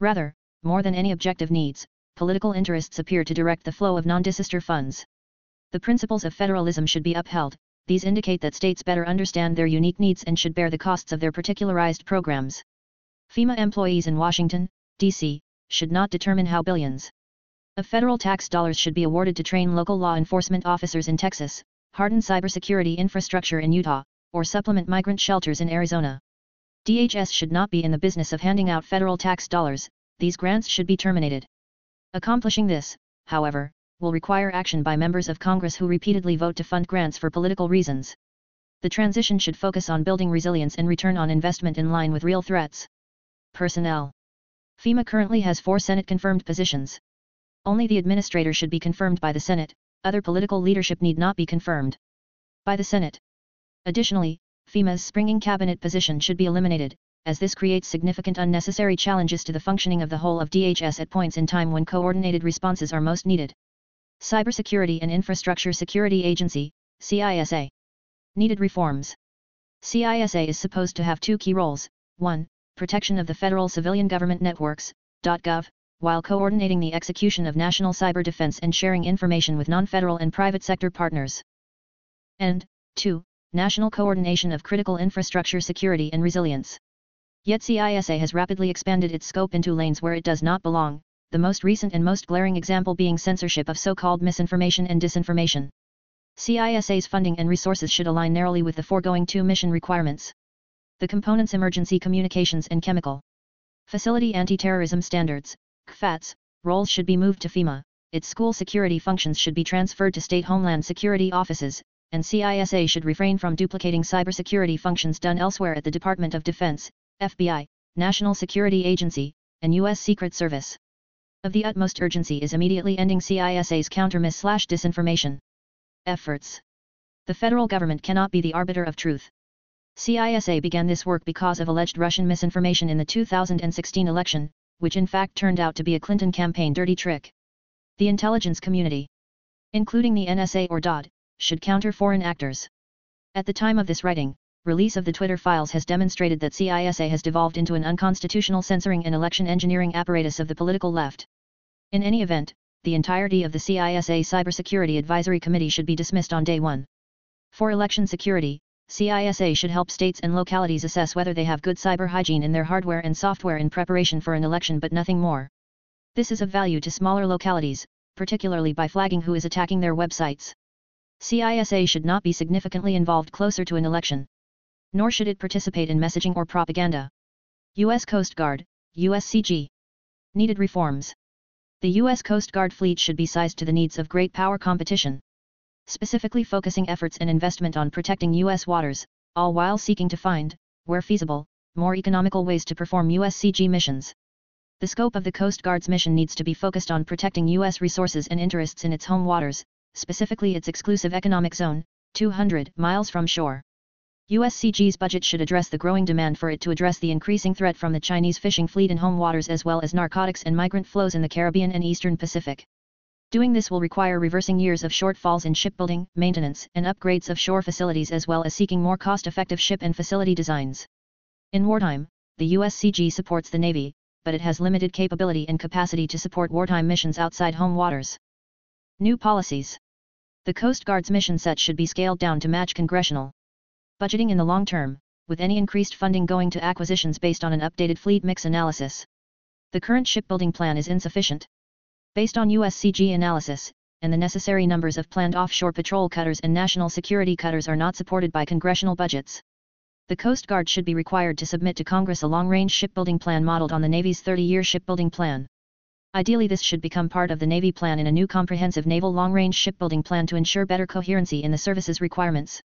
A: Rather, more than any objective needs, political interests appear to direct the flow of non-disaster funds. The principles of federalism should be upheld, these indicate that states better understand their unique needs and should bear the costs of their particularized programs. FEMA employees in Washington, D.C., should not determine how billions of federal tax dollars should be awarded to train local law enforcement officers in Texas, harden cybersecurity infrastructure in Utah, or supplement migrant shelters in Arizona. DHS should not be in the business of handing out federal tax dollars, these grants should be terminated. Accomplishing this, however, will require action by members of Congress who repeatedly vote to fund grants for political reasons. The transition should focus on building resilience and return on investment in line with real threats. Personnel FEMA currently has four Senate confirmed positions. Only the administrator should be confirmed by the Senate, other political leadership need not be confirmed by the Senate. Additionally, FEMA's springing cabinet position should be eliminated, as this creates significant unnecessary challenges to the functioning of the whole of DHS at points in time when coordinated responses are most needed. Cybersecurity and Infrastructure Security Agency, CISA. Needed reforms. CISA is supposed to have two key roles, 1. Protection of the federal civilian government networks, .gov, while coordinating the execution of national cyber defense and sharing information with non-federal and private sector partners. And, 2. National coordination of critical infrastructure security and resilience. Yet CISA has rapidly expanded its scope into lanes where it does not belong, the most recent and most glaring example being censorship of so-called misinformation and disinformation. CISA's funding and resources should align narrowly with the foregoing two mission requirements. The components emergency communications and chemical facility anti-terrorism standards, CFATS, roles should be moved to FEMA, its school security functions should be transferred to state homeland security offices, and CISA should refrain from duplicating cybersecurity functions done elsewhere at the Department of Defense, FBI, National Security Agency, and U.S. Secret Service. Of the utmost urgency is immediately ending CISA's counter-mis-disinformation efforts. The federal government cannot be the arbiter of truth. CISA began this work because of alleged Russian misinformation in the 2016 election, which in fact turned out to be a Clinton campaign dirty trick. The intelligence community, including the NSA or DOD, should counter foreign actors. At the time of this writing, release of the Twitter files has demonstrated that CISA has devolved into an unconstitutional censoring and election engineering apparatus of the political left. In any event, the entirety of the CISA Cybersecurity Advisory Committee should be dismissed on day one. For election security, CISA should help states and localities assess whether they have good cyber hygiene in their hardware and software in preparation for an election but nothing more. This is of value to smaller localities, particularly by flagging who is attacking their websites. CISA should not be significantly involved closer to an election. Nor should it participate in messaging or propaganda. U.S. Coast Guard, USCG. Needed reforms. The U.S. Coast Guard fleet should be sized to the needs of great power competition specifically focusing efforts and investment on protecting U.S. waters, all while seeking to find, where feasible, more economical ways to perform USCG missions. The scope of the Coast Guard's mission needs to be focused on protecting U.S. resources and interests in its home waters, specifically its exclusive economic zone, 200 miles from shore. USCG's budget should address the growing demand for it to address the increasing threat from the Chinese fishing fleet in home waters as well as narcotics and migrant flows in the Caribbean and Eastern Pacific. Doing this will require reversing years of shortfalls in shipbuilding, maintenance, and upgrades of shore facilities as well as seeking more cost-effective ship and facility designs. In wartime, the USCG supports the Navy, but it has limited capability and capacity to support wartime missions outside home waters. New policies. The Coast Guard's mission set should be scaled down to match congressional budgeting in the long term, with any increased funding going to acquisitions based on an updated fleet mix analysis. The current shipbuilding plan is insufficient. Based on USCG analysis, and the necessary numbers of planned offshore patrol cutters and national security cutters are not supported by congressional budgets. The Coast Guard should be required to submit to Congress a long-range shipbuilding plan modeled on the Navy's 30-year shipbuilding plan. Ideally this should become part of the Navy plan in a new comprehensive naval long-range shipbuilding plan to ensure better coherency in the service's requirements.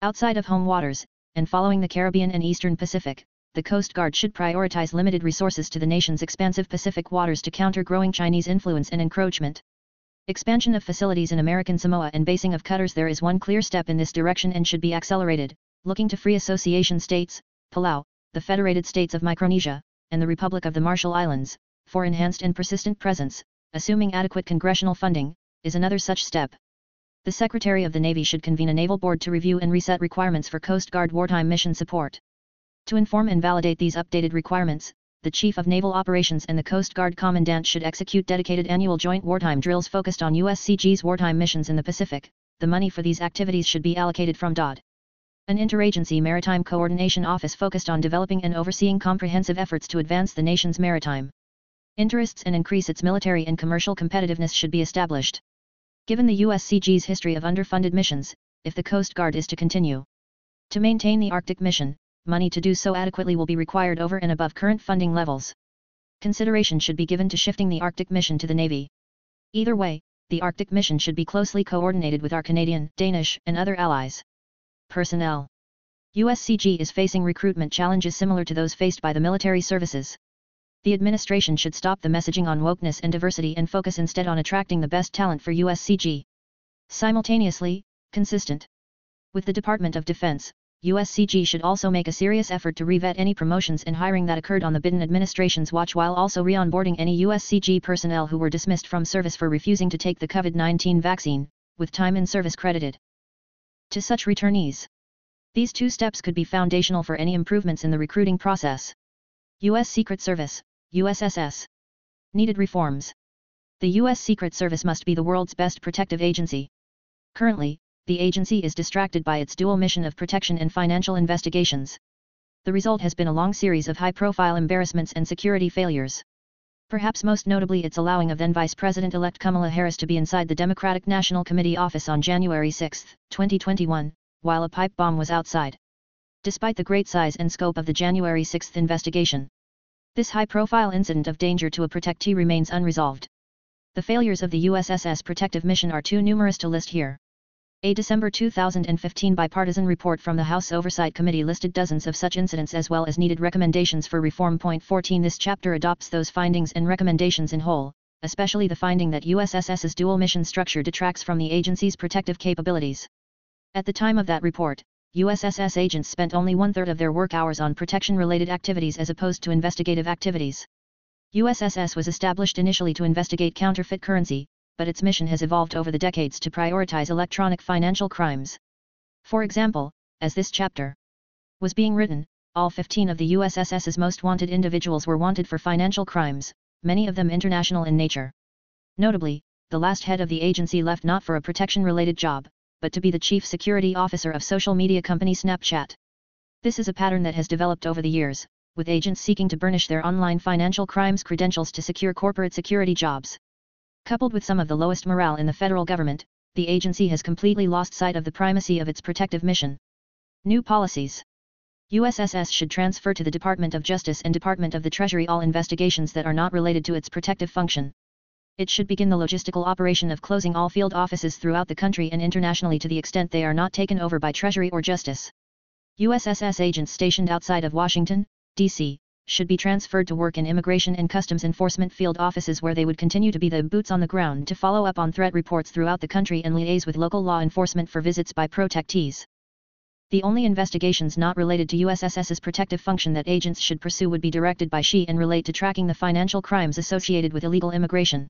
A: Outside of home waters, and following the Caribbean and Eastern Pacific, the Coast Guard should prioritize limited resources to the nation's expansive Pacific waters to counter growing Chinese influence and encroachment. Expansion of facilities in American Samoa and basing of cutters there is one clear step in this direction and should be accelerated, looking to free association states, Palau, the Federated States of Micronesia, and the Republic of the Marshall Islands, for enhanced and persistent presence, assuming adequate congressional funding, is another such step the Secretary of the Navy should convene a naval board to review and reset requirements for Coast Guard wartime mission support. To inform and validate these updated requirements, the Chief of Naval Operations and the Coast Guard Commandant should execute dedicated annual joint wartime drills focused on USCG's wartime missions in the Pacific. The money for these activities should be allocated from DOD. An interagency maritime coordination office focused on developing and overseeing comprehensive efforts to advance the nation's maritime interests and increase its military and commercial competitiveness should be established. Given the USCG's history of underfunded missions, if the Coast Guard is to continue to maintain the Arctic mission, money to do so adequately will be required over and above current funding levels. Consideration should be given to shifting the Arctic mission to the Navy. Either way, the Arctic mission should be closely coordinated with our Canadian, Danish, and other allies. Personnel USCG is facing recruitment challenges similar to those faced by the military services. The administration should stop the messaging on wokeness and diversity and focus instead on attracting the best talent for USCG. Simultaneously, consistent with the Department of Defense, USCG should also make a serious effort to revet any promotions and hiring that occurred on the Biden administration's watch while also re-onboarding any USCG personnel who were dismissed from service for refusing to take the COVID-19 vaccine, with time in service credited to such returnees. These two steps could be foundational for any improvements in the recruiting process. U.S. Secret Service, USSS. Needed reforms. The U.S. Secret Service must be the world's best protective agency. Currently, the agency is distracted by its dual mission of protection and financial investigations. The result has been a long series of high-profile embarrassments and security failures. Perhaps most notably its allowing of then Vice President-elect Kamala Harris to be inside the Democratic National Committee office on January 6, 2021, while a pipe bomb was outside. Despite the great size and scope of the January 6 investigation, this high-profile incident of danger to a protectee remains unresolved. The failures of the USSS protective mission are too numerous to list here. A December 2015 bipartisan report from the House Oversight Committee listed dozens of such incidents as well as needed recommendations for reform. Point 14 This chapter adopts those findings and recommendations in whole, especially the finding that USSS's dual mission structure detracts from the agency's protective capabilities. At the time of that report, USSS agents spent only one-third of their work hours on protection-related activities as opposed to investigative activities. USSS was established initially to investigate counterfeit currency, but its mission has evolved over the decades to prioritize electronic financial crimes. For example, as this chapter was being written, all 15 of the USSS's most wanted individuals were wanted for financial crimes, many of them international in nature. Notably, the last head of the agency left not for a protection-related job, but to be the chief security officer of social media company Snapchat. This is a pattern that has developed over the years, with agents seeking to burnish their online financial crimes credentials to secure corporate security jobs. Coupled with some of the lowest morale in the federal government, the agency has completely lost sight of the primacy of its protective mission. New policies. USSS should transfer to the Department of Justice and Department of the Treasury all investigations that are not related to its protective function it should begin the logistical operation of closing all field offices throughout the country and internationally to the extent they are not taken over by Treasury or Justice. USSS agents stationed outside of Washington, D.C., should be transferred to work in immigration and customs enforcement field offices where they would continue to be the boots on the ground to follow up on threat reports throughout the country and liaise with local law enforcement for visits by protectees. The only investigations not related to USSS's protective function that agents should pursue would be directed by HSI and relate to tracking the financial crimes associated with illegal immigration.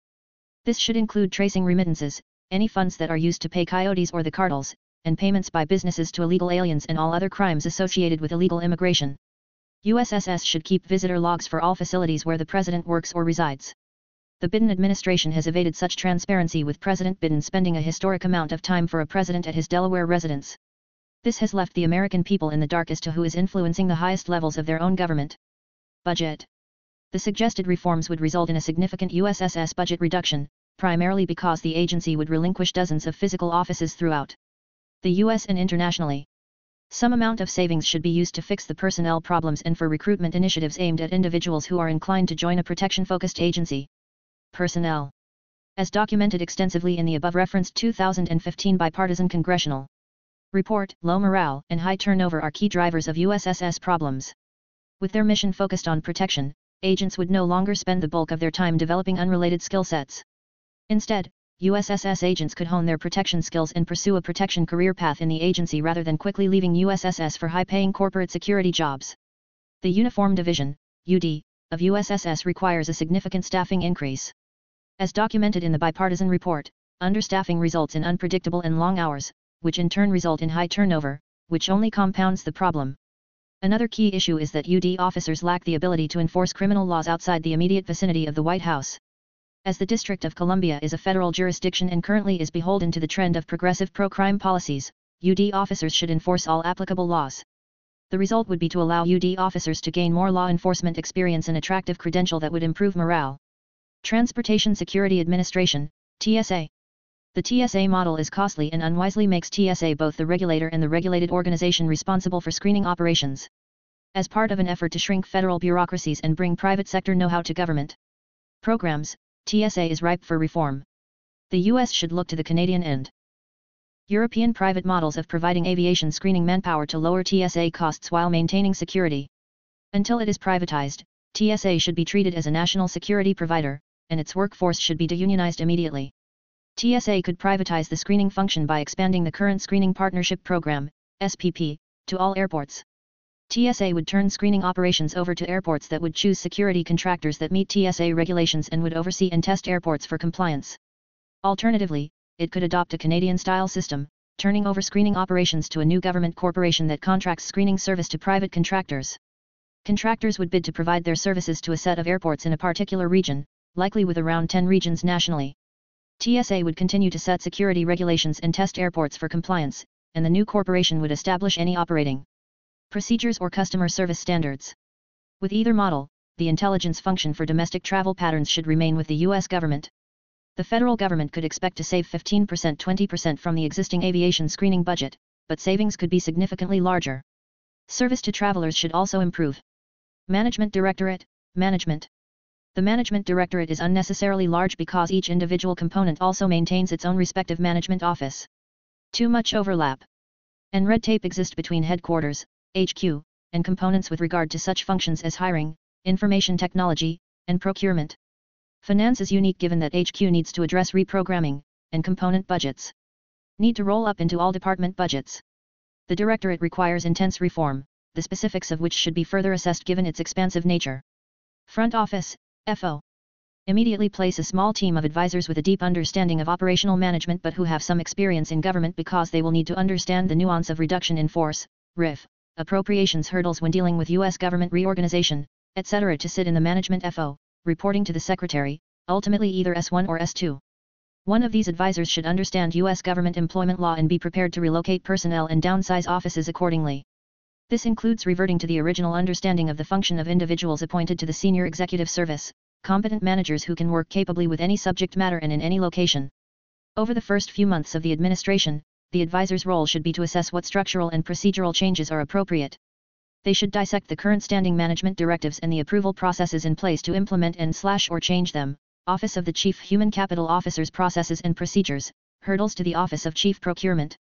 A: This should include tracing remittances, any funds that are used to pay coyotes or the cartels, and payments by businesses to illegal aliens and all other crimes associated with illegal immigration. USSS should keep visitor logs for all facilities where the president works or resides. The Biden administration has evaded such transparency with President Biden spending a historic amount of time for a president at his Delaware residence. This has left the American people in the dark as to who is influencing the highest levels of their own government. Budget The suggested reforms would result in a significant USSS budget reduction, primarily because the agency would relinquish dozens of physical offices throughout the U.S. and internationally. Some amount of savings should be used to fix the personnel problems and for recruitment initiatives aimed at individuals who are inclined to join a protection-focused agency. Personnel As documented extensively in the above-referenced 2015 bipartisan congressional report, low morale and high turnover are key drivers of USSS problems. With their mission focused on protection, agents would no longer spend the bulk of their time developing unrelated skill sets. Instead, USSS agents could hone their protection skills and pursue a protection career path in the agency rather than quickly leaving USSS for high-paying corporate security jobs. The Uniform Division, UD, of USSS requires a significant staffing increase. As documented in the bipartisan report, understaffing results in unpredictable and long hours, which in turn result in high turnover, which only compounds the problem. Another key issue is that UD officers lack the ability to enforce criminal laws outside the immediate vicinity of the White House. As the District of Columbia is a federal jurisdiction and currently is beholden to the trend of progressive pro-crime policies, UD officers should enforce all applicable laws. The result would be to allow UD officers to gain more law enforcement experience and attractive credential that would improve morale. Transportation Security Administration, TSA the TSA model is costly and unwisely makes TSA both the regulator and the regulated organization responsible for screening operations. As part of an effort to shrink federal bureaucracies and bring private sector know-how to government programs, TSA is ripe for reform. The US should look to the Canadian end. European private models of providing aviation screening manpower to lower TSA costs while maintaining security. Until it is privatized, TSA should be treated as a national security provider, and its workforce should be deunionized immediately. TSA could privatize the screening function by expanding the current Screening Partnership Program, SPP, to all airports. TSA would turn screening operations over to airports that would choose security contractors that meet TSA regulations and would oversee and test airports for compliance. Alternatively, it could adopt a Canadian-style system, turning over screening operations to a new government corporation that contracts screening service to private contractors. Contractors would bid to provide their services to a set of airports in a particular region, likely with around 10 regions nationally. TSA would continue to set security regulations and test airports for compliance, and the new corporation would establish any operating procedures or customer service standards. With either model, the intelligence function for domestic travel patterns should remain with the U.S. government. The federal government could expect to save 15% 20% from the existing aviation screening budget, but savings could be significantly larger. Service to travelers should also improve. Management Directorate, Management the Management Directorate is unnecessarily large because each individual component also maintains its own respective management office. Too much overlap. And red tape exists between headquarters, HQ, and components with regard to such functions as hiring, information technology, and procurement. Finance is unique given that HQ needs to address reprogramming, and component budgets. Need to roll up into all department budgets. The Directorate requires intense reform, the specifics of which should be further assessed given its expansive nature. Front Office, FO. Immediately place a small team of advisors with a deep understanding of operational management but who have some experience in government because they will need to understand the nuance of reduction in force, RIF, appropriations hurdles when dealing with U.S. government reorganization, etc. to sit in the management FO, reporting to the Secretary, ultimately either S1 or S2. One of these advisors should understand U.S. government employment law and be prepared to relocate personnel and downsize offices accordingly. This includes reverting to the original understanding of the function of individuals appointed to the senior executive service, competent managers who can work capably with any subject matter and in any location. Over the first few months of the administration, the advisor's role should be to assess what structural and procedural changes are appropriate. They should dissect the current standing management directives and the approval processes in place to implement and slash or change them, Office of the Chief Human Capital Officer's processes and procedures, hurdles to the Office of Chief Procurement.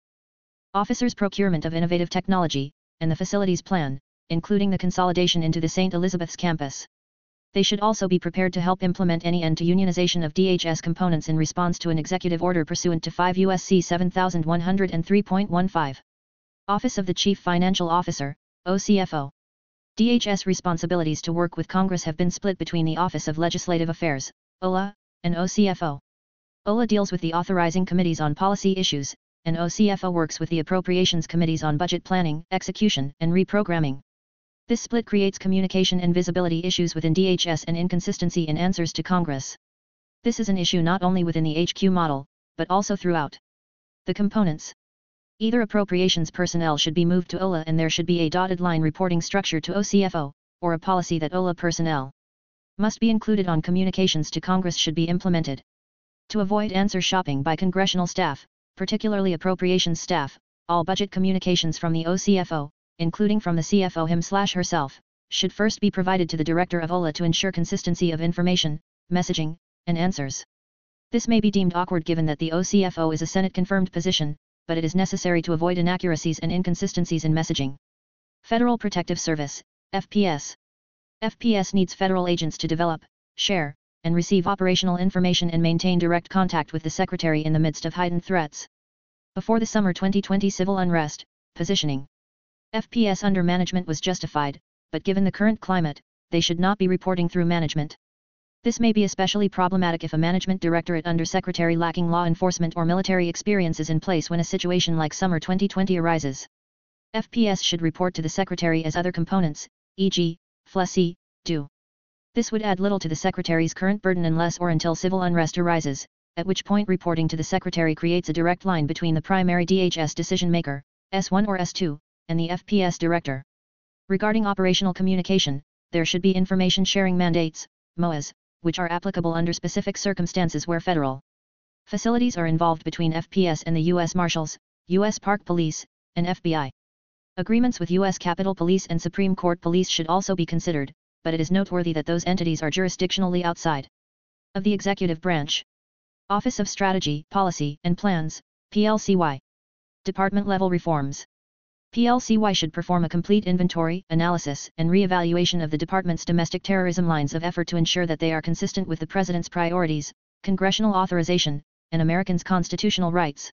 A: Officer's Procurement of Innovative Technology, and the facilities plan, including the consolidation into the St. Elizabeth's campus. They should also be prepared to help implement any end to unionization of DHS components in response to an executive order pursuant to 5 U.S.C. 7103.15. Office of the Chief Financial Officer, OCFO. DHS responsibilities to work with Congress have been split between the Office of Legislative Affairs, OLA, and OCFO. OLA deals with the authorizing committees on policy issues, and OCFO works with the appropriations committees on budget planning, execution, and reprogramming. This split creates communication and visibility issues within DHS and inconsistency in answers to Congress. This is an issue not only within the HQ model, but also throughout the components. Either appropriations personnel should be moved to OLA and there should be a dotted line reporting structure to OCFO, or a policy that OLA personnel must be included on communications to Congress should be implemented. To avoid answer shopping by congressional staff, particularly appropriations staff, all budget communications from the OCFO, including from the CFO him/herself, should first be provided to the director of OLA to ensure consistency of information, messaging, and answers. This may be deemed awkward given that the OCFO is a Senate-confirmed position, but it is necessary to avoid inaccuracies and inconsistencies in messaging. Federal Protective Service, FPS. FPS needs federal agents to develop, share, and receive operational information and maintain direct contact with the Secretary in the midst of heightened threats. Before the summer 2020 civil unrest, positioning FPS under management was justified, but given the current climate, they should not be reporting through management. This may be especially problematic if a management directorate undersecretary lacking law enforcement or military experience is in place when a situation like summer 2020 arises. FPS should report to the secretary as other components, e.g., FLETC, do. This would add little to the secretary's current burden unless or until civil unrest arises, at which point reporting to the secretary creates a direct line between the primary DHS decision maker, S1 or S2, and the FPS director. Regarding operational communication, there should be information sharing mandates, MOAs, which are applicable under specific circumstances where federal facilities are involved between FPS and the U.S. Marshals, U.S. Park Police, and FBI. Agreements with U.S. Capitol Police and Supreme Court Police should also be considered, but it is noteworthy that those entities are jurisdictionally outside of the executive branch. Office of Strategy, Policy, and Plans, PLCY. Department level reforms. PLCY should perform a complete inventory, analysis, and re-evaluation of the department's domestic terrorism lines of effort to ensure that they are consistent with the President's priorities, congressional authorization, and Americans' constitutional rights.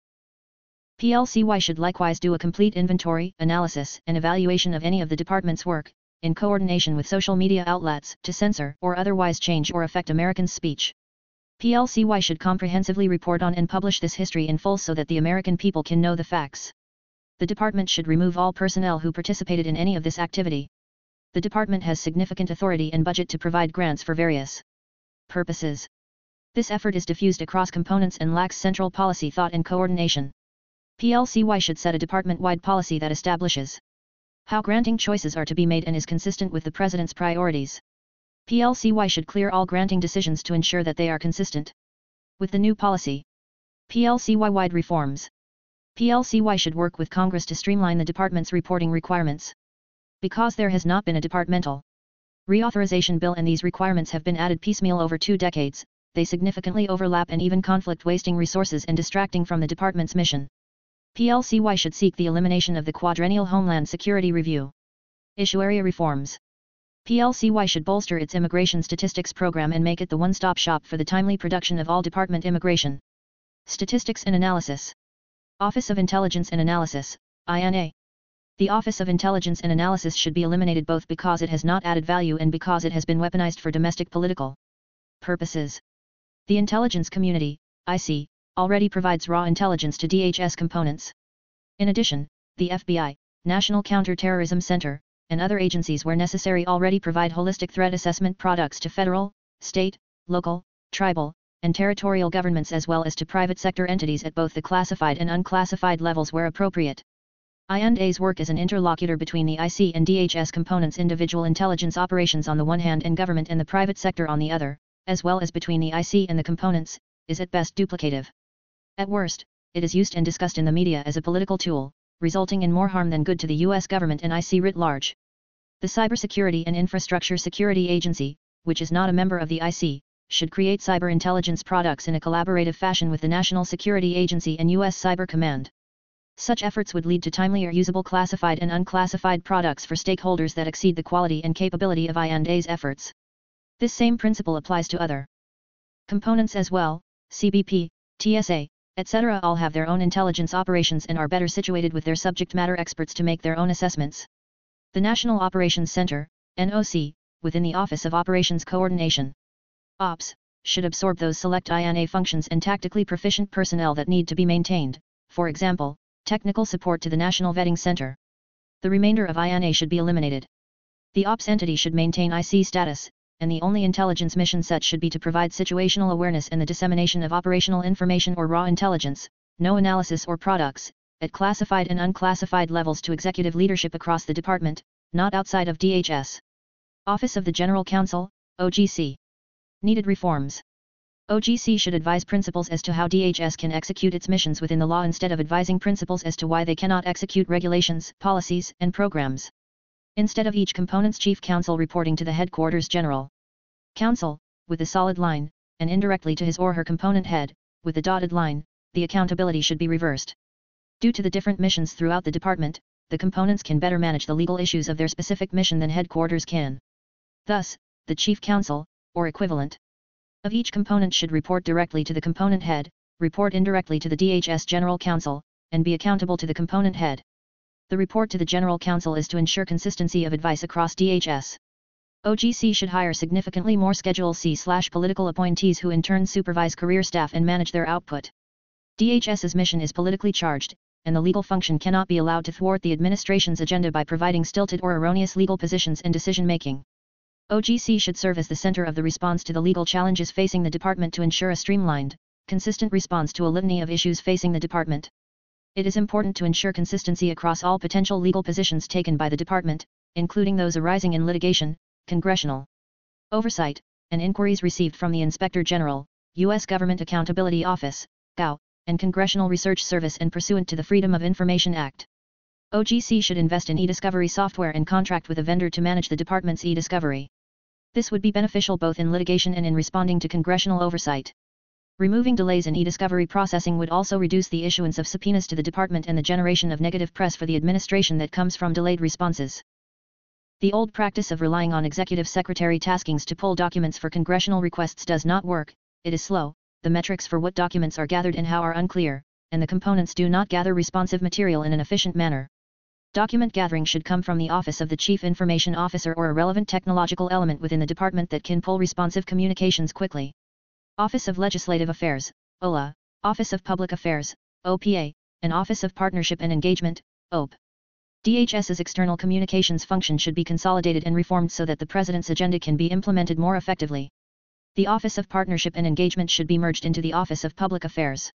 A: PLCY should likewise do a complete inventory, analysis, and evaluation of any of the department's work, in coordination with social media outlets, to censor or otherwise change or affect Americans' speech. PLCY should comprehensively report on and publish this history in full so that the American people can know the facts the department should remove all personnel who participated in any of this activity. The department has significant authority and budget to provide grants for various purposes. This effort is diffused across components and lacks central policy thought and coordination. PLCY should set a department-wide policy that establishes how granting choices are to be made and is consistent with the President's priorities. PLCY should clear all granting decisions to ensure that they are consistent with the new policy. PLCY-wide reforms PLCY should work with Congress to streamline the department's reporting requirements. Because there has not been a departmental reauthorization bill and these requirements have been added piecemeal over two decades, they significantly overlap and even conflict wasting resources and distracting from the department's mission. PLCY should seek the elimination of the quadrennial Homeland Security Review. Issue area reforms. PLCY should bolster its immigration statistics program and make it the one-stop shop for the timely production of all department immigration statistics and analysis. Office of Intelligence and Analysis, I&A. The Office of Intelligence and Analysis should be eliminated both because it has not added value and because it has been weaponized for domestic political purposes. The intelligence community, IC, already provides raw intelligence to DHS components. In addition, the FBI, National Counterterrorism Center, and other agencies where necessary already provide holistic threat assessment products to federal, state, local, tribal, and territorial governments as well as to private sector entities at both the classified and unclassified levels where appropriate. I&A's work as an interlocutor between the IC and DHS components individual intelligence operations on the one hand and government and the private sector on the other, as well as between the IC and the components, is at best duplicative. At worst, it is used and discussed in the media as a political tool, resulting in more harm than good to the US government and IC writ large. The Cybersecurity and Infrastructure Security Agency, which is not a member of the IC, should create cyber intelligence products in a collaborative fashion with the National Security Agency and U.S. Cyber Command. Such efforts would lead to timely or usable classified and unclassified products for stakeholders that exceed the quality and capability of I&A's efforts. This same principle applies to other components as well, CBP, TSA, etc. all have their own intelligence operations and are better situated with their subject matter experts to make their own assessments. The National Operations Center, NOC, within the Office of Operations Coordination, OPS, should absorb those select I&A functions and tactically proficient personnel that need to be maintained, for example, technical support to the National Vetting Center. The remainder of I&A should be eliminated. The OPS entity should maintain IC status, and the only intelligence mission set should be to provide situational awareness and the dissemination of operational information or raw intelligence, no analysis or products, at classified and unclassified levels to executive leadership across the department, not outside of DHS. Office of the General Counsel, OGC. Needed reforms. OGC should advise principals as to how DHS can execute its missions within the law instead of advising principals as to why they cannot execute regulations, policies, and programs. Instead of each component's chief counsel reporting to the headquarters general counsel, with a solid line, and indirectly to his or her component head, with a dotted line, the accountability should be reversed. Due to the different missions throughout the department, the components can better manage the legal issues of their specific mission than headquarters can. Thus, the chief counsel, or equivalent, of each component should report directly to the component head, report indirectly to the DHS General Counsel, and be accountable to the component head. The report to the General Counsel is to ensure consistency of advice across DHS. OGC should hire significantly more Schedule C-political appointees who in turn supervise career staff and manage their output. DHS's mission is politically charged, and the legal function cannot be allowed to thwart the administration's agenda by providing stilted or erroneous legal positions in decision-making. OGC should serve as the center of the response to the legal challenges facing the department to ensure a streamlined, consistent response to a litany of issues facing the department. It is important to ensure consistency across all potential legal positions taken by the department, including those arising in litigation, congressional oversight, and inquiries received from the Inspector General, U.S. Government Accountability Office, GAO, and Congressional Research Service and pursuant to the Freedom of Information Act. OGC should invest in e-discovery software and contract with a vendor to manage the department's e-discovery. This would be beneficial both in litigation and in responding to congressional oversight. Removing delays in e-discovery processing would also reduce the issuance of subpoenas to the department and the generation of negative press for the administration that comes from delayed responses. The old practice of relying on executive secretary taskings to pull documents for congressional requests does not work, it is slow, the metrics for what documents are gathered and how are unclear, and the components do not gather responsive material in an efficient manner. Document gathering should come from the Office of the Chief Information Officer or a relevant technological element within the department that can pull responsive communications quickly. Office of Legislative Affairs, OLA, Office of Public Affairs, OPA, and Office of Partnership and Engagement, OPE. DHS's external communications function should be consolidated and reformed so that the President's agenda can be implemented more effectively. The Office of Partnership and Engagement should be merged into the Office of Public Affairs.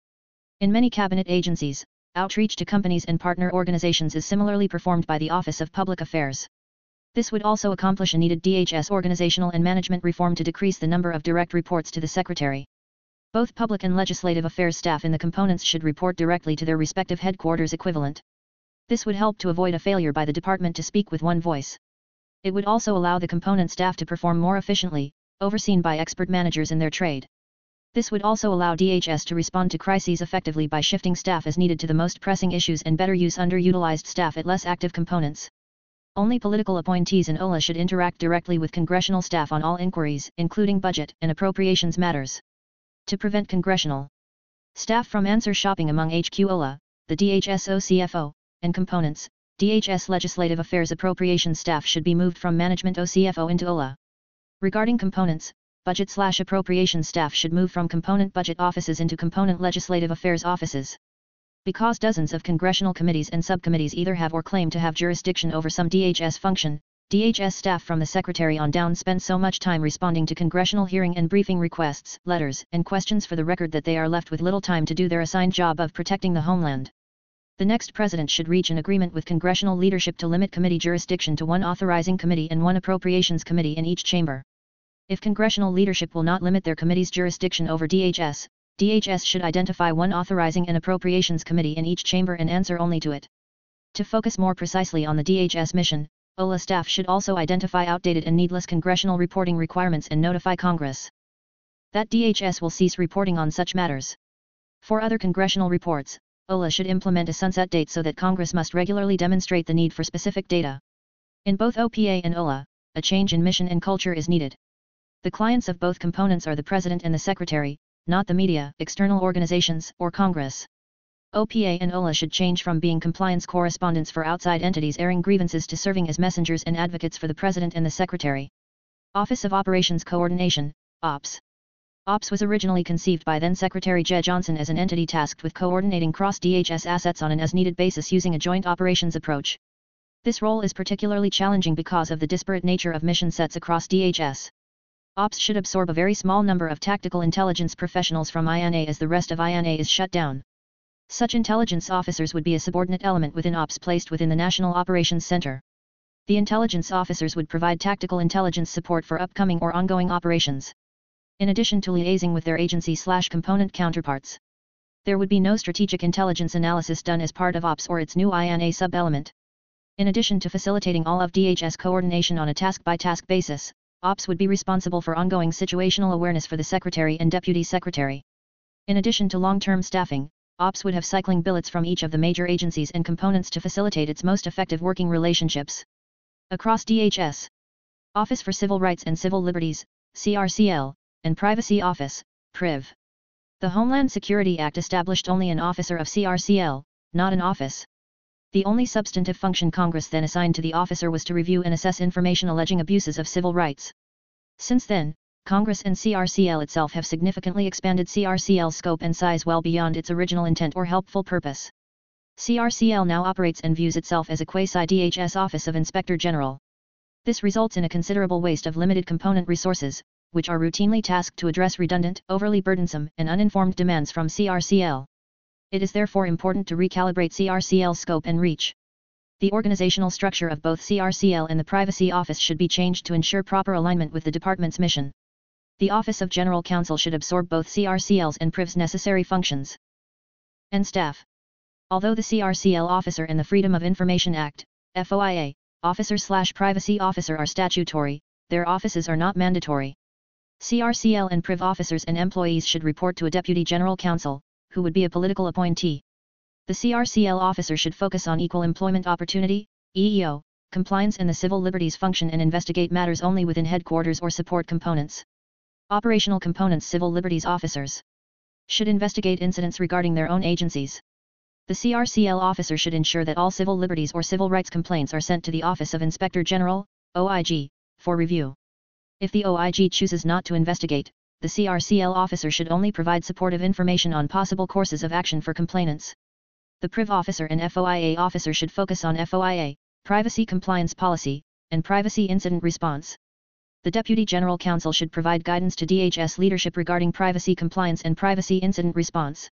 A: In many cabinet agencies, outreach to companies and partner organizations is similarly performed by the Office of Public Affairs. This would also accomplish a needed DHS organizational and management reform to decrease the number of direct reports to the Secretary. Both public and legislative affairs staff in the components should report directly to their respective headquarters equivalent. This would help to avoid a failure by the department to speak with one voice. It would also allow the component staff to perform more efficiently, overseen by expert managers in their trade. This would also allow DHS to respond to crises effectively by shifting staff as needed to the most pressing issues and better use underutilized staff at less active components. Only political appointees in OLA should interact directly with congressional staff on all inquiries, including budget and appropriations matters. To prevent congressional staff from answer shopping among HQ OLA, the DHS OCFO, and components, DHS Legislative Affairs Appropriations staff should be moved from Management OCFO into OLA. Regarding components, budget slash appropriations staff should move from component budget offices into component legislative affairs offices. Because dozens of congressional committees and subcommittees either have or claim to have jurisdiction over some DHS function, DHS staff from the Secretary on down spend so much time responding to congressional hearing and briefing requests, letters, and questions for the record that they are left with little time to do their assigned job of protecting the homeland. The next president should reach an agreement with congressional leadership to limit committee jurisdiction to one authorizing committee and one appropriations committee in each chamber. If congressional leadership will not limit their committee's jurisdiction over DHS, DHS should identify one authorizing and appropriations committee in each chamber and answer only to it. To focus more precisely on the DHS mission, OLA staff should also identify outdated and needless congressional reporting requirements and notify Congress that DHS will cease reporting on such matters. For other congressional reports, OLA should implement a sunset date so that Congress must regularly demonstrate the need for specific data. In both OPA and OLA, a change in mission and culture is needed. The clients of both components are the President and the Secretary, not the media, external organizations, or Congress. OPA and OLA should change from being compliance correspondents for outside entities airing grievances to serving as messengers and advocates for the President and the Secretary. Office of Operations Coordination, OPS. OPS was originally conceived by then Secretary Jeh Johnson as an entity tasked with coordinating cross-DHS assets on an as-needed basis using a joint operations approach. This role is particularly challenging because of the disparate nature of mission sets across DHS. OPS should absorb a very small number of tactical intelligence professionals from I&A as the rest of I&A is shut down. Such intelligence officers would be a subordinate element within OPS placed within the National Operations Center. The intelligence officers would provide tactical intelligence support for upcoming or ongoing operations. In addition to liaising with their agency-slash-component counterparts. There would be no strategic intelligence analysis done as part of OPS or its new I&A sub-element. In addition to facilitating all of DHS coordination on a task-by-task -task basis, OPS would be responsible for ongoing situational awareness for the Secretary and Deputy Secretary. In addition to long-term staffing, OPS would have cycling billets from each of the major agencies and components to facilitate its most effective working relationships. Across DHS, Office for Civil Rights and Civil Liberties, CRCL, and Privacy Office, PRIV. The Homeland Security Act established only an officer of CRCL, not an office. The only substantive function Congress then assigned to the officer was to review and assess information alleging abuses of civil rights. Since then, Congress and CRCL itself have significantly expanded CRCL's scope and size well beyond its original intent or helpful purpose. CRCL now operates and views itself as a quasi-DHS Office of Inspector General. This results in a considerable waste of limited component resources, which are routinely tasked to address redundant, overly burdensome, and uninformed demands from CRCL. It is therefore important to recalibrate CRCL scope and reach. The organizational structure of both CRCL and the Privacy Office should be changed to ensure proper alignment with the department's mission. The Office of General Counsel should absorb both CRCL's and PRIV's necessary functions and staff. Although the CRCL officer and the Freedom of Information Act, FOIA, officer-slash-privacy officer are statutory, their offices are not mandatory. CRCL and PRIV officers and employees should report to a Deputy General Counsel, who would be a political appointee. The CRCL officer should focus on equal employment opportunity, EEO, compliance and the civil liberties function and investigate matters only within headquarters or support components. Operational components Civil Liberties Officers should investigate incidents regarding their own agencies. The CRCL officer should ensure that all civil liberties or civil rights complaints are sent to the Office of Inspector General, OIG, for review. If the OIG chooses not to investigate, the CRCL officer should only provide supportive information on possible courses of action for complainants. The PRIV officer and FOIA officer should focus on FOIA, privacy compliance policy, and privacy incident response the Deputy General Counsel should provide guidance to DHS leadership regarding privacy compliance and privacy incident response.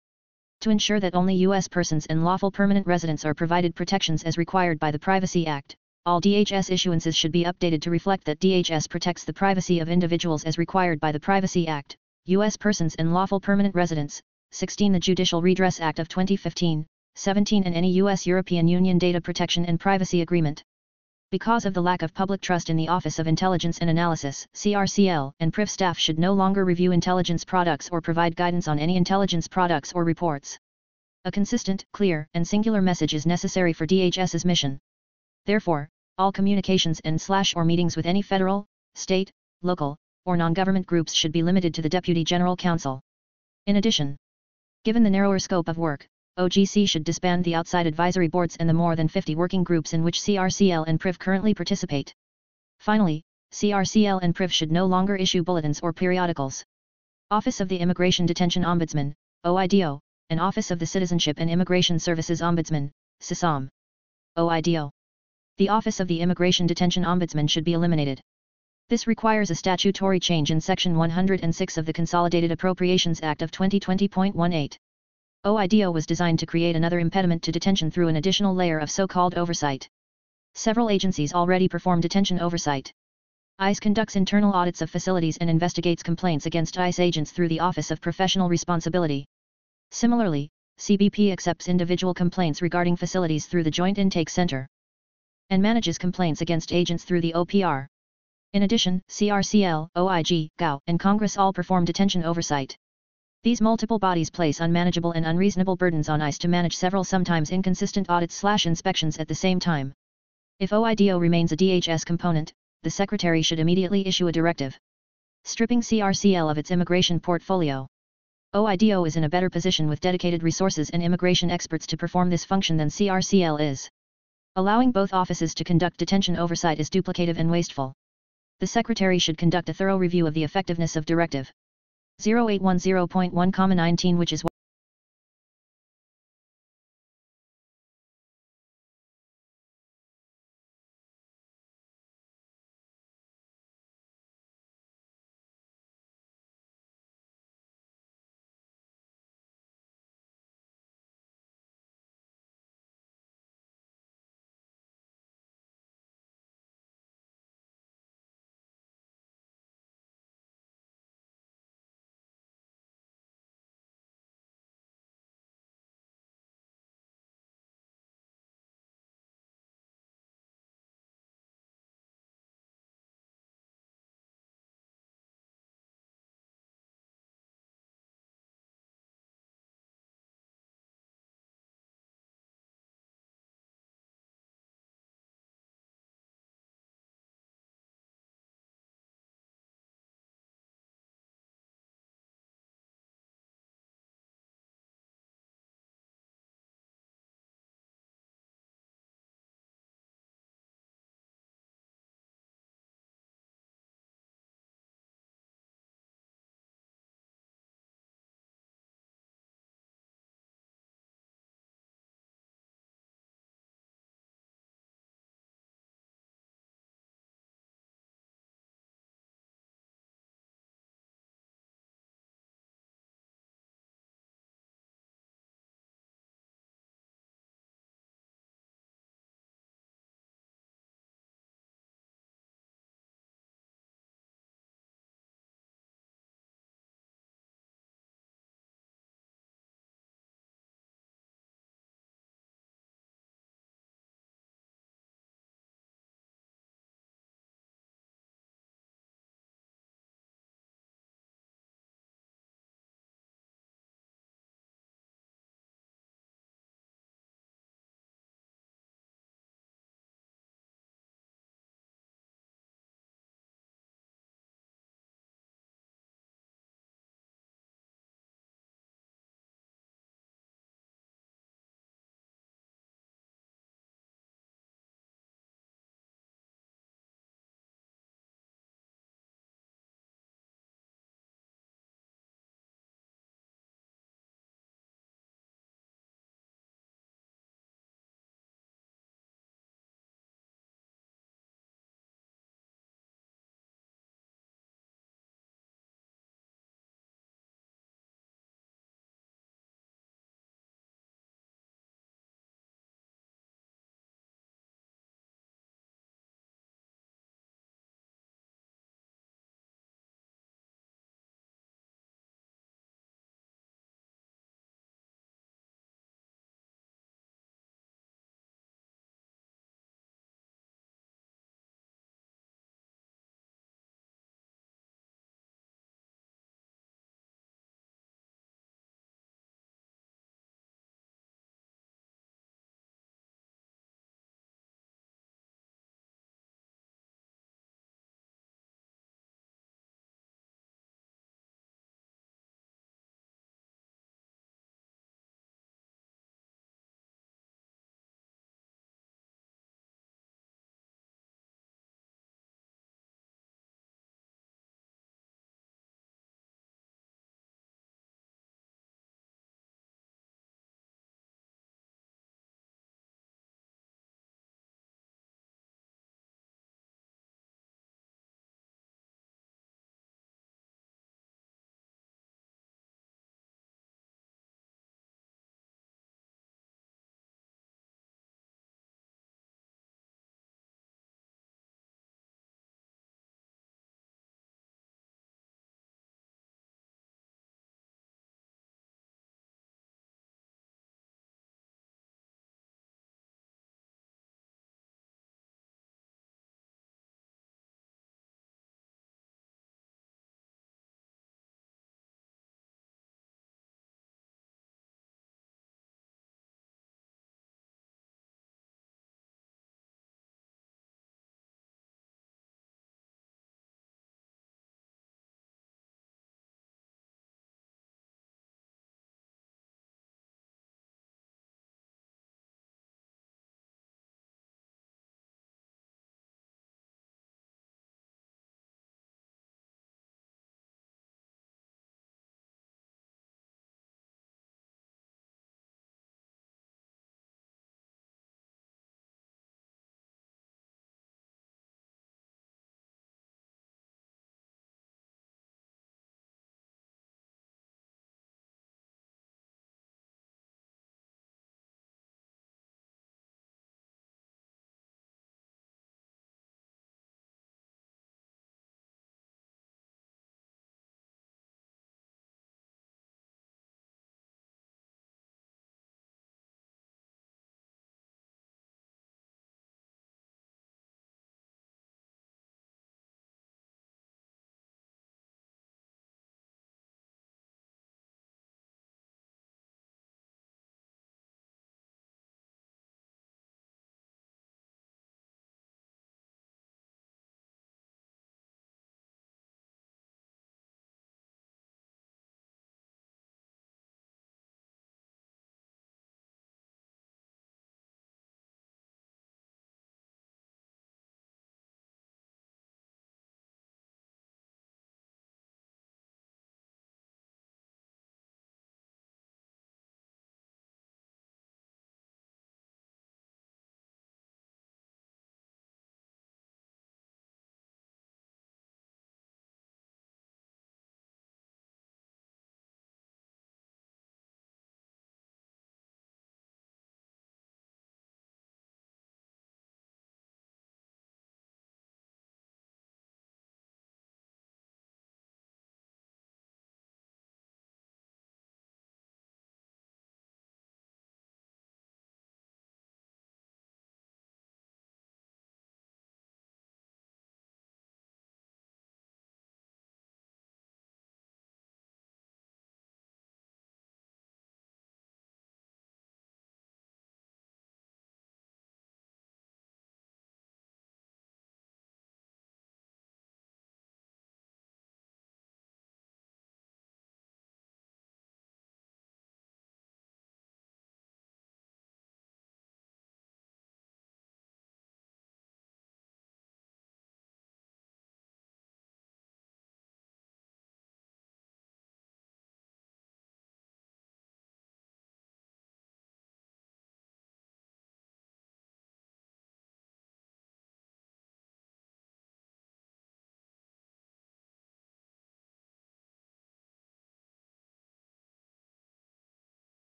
A: To ensure that only U.S. persons and lawful permanent residents are provided protections as required by the Privacy Act, all DHS issuances should be updated to reflect that DHS protects the privacy of individuals as required by the Privacy Act, U.S. persons and lawful permanent residents, 16 the Judicial Redress Act of 2015, 17 and any U.S. European Union Data Protection and Privacy Agreement. Because of the lack of public trust in the Office of Intelligence and Analysis CRCL, and PRIV staff should no longer review intelligence products or provide guidance on any intelligence products or reports. A consistent, clear, and singular message is necessary for DHS's mission. Therefore, all communications and slash or meetings with any federal, state, local, or non-government groups should be limited to the Deputy General Counsel. In addition, given the narrower scope of work, OGC should disband the outside advisory boards and the more than 50 working groups in which CRCL and PRIV currently participate. Finally, CRCL and PRIV should no longer issue bulletins or periodicals. Office of the Immigration Detention Ombudsman, OIDO, and Office of the Citizenship and Immigration Services Ombudsman, CISOM. OIDO. The Office of the Immigration Detention Ombudsman should be eliminated. This requires a statutory change in Section 106 of the Consolidated Appropriations Act of 2020.18. OIDO was designed to create another impediment to detention through an additional layer of so-called oversight. Several agencies already perform detention oversight. ICE conducts internal audits of facilities and investigates complaints against ICE agents through the Office of Professional Responsibility. Similarly, CBP accepts individual complaints regarding facilities through the Joint Intake Center and manages complaints against agents through the OPR. In addition, CRCL, OIG, GAO, and Congress all perform detention oversight. These multiple bodies place unmanageable and unreasonable burdens on ICE to manage several sometimes inconsistent audits slash inspections at the same time. If OIDO remains a DHS component, the Secretary should immediately issue a directive. Stripping CRCL of its immigration portfolio. OIDO is in a better position with dedicated resources and immigration experts to perform this function than CRCL is. Allowing both offices to conduct detention oversight is duplicative and wasteful. The Secretary should conduct a thorough review of the effectiveness of Directive 0810.1, 19 which is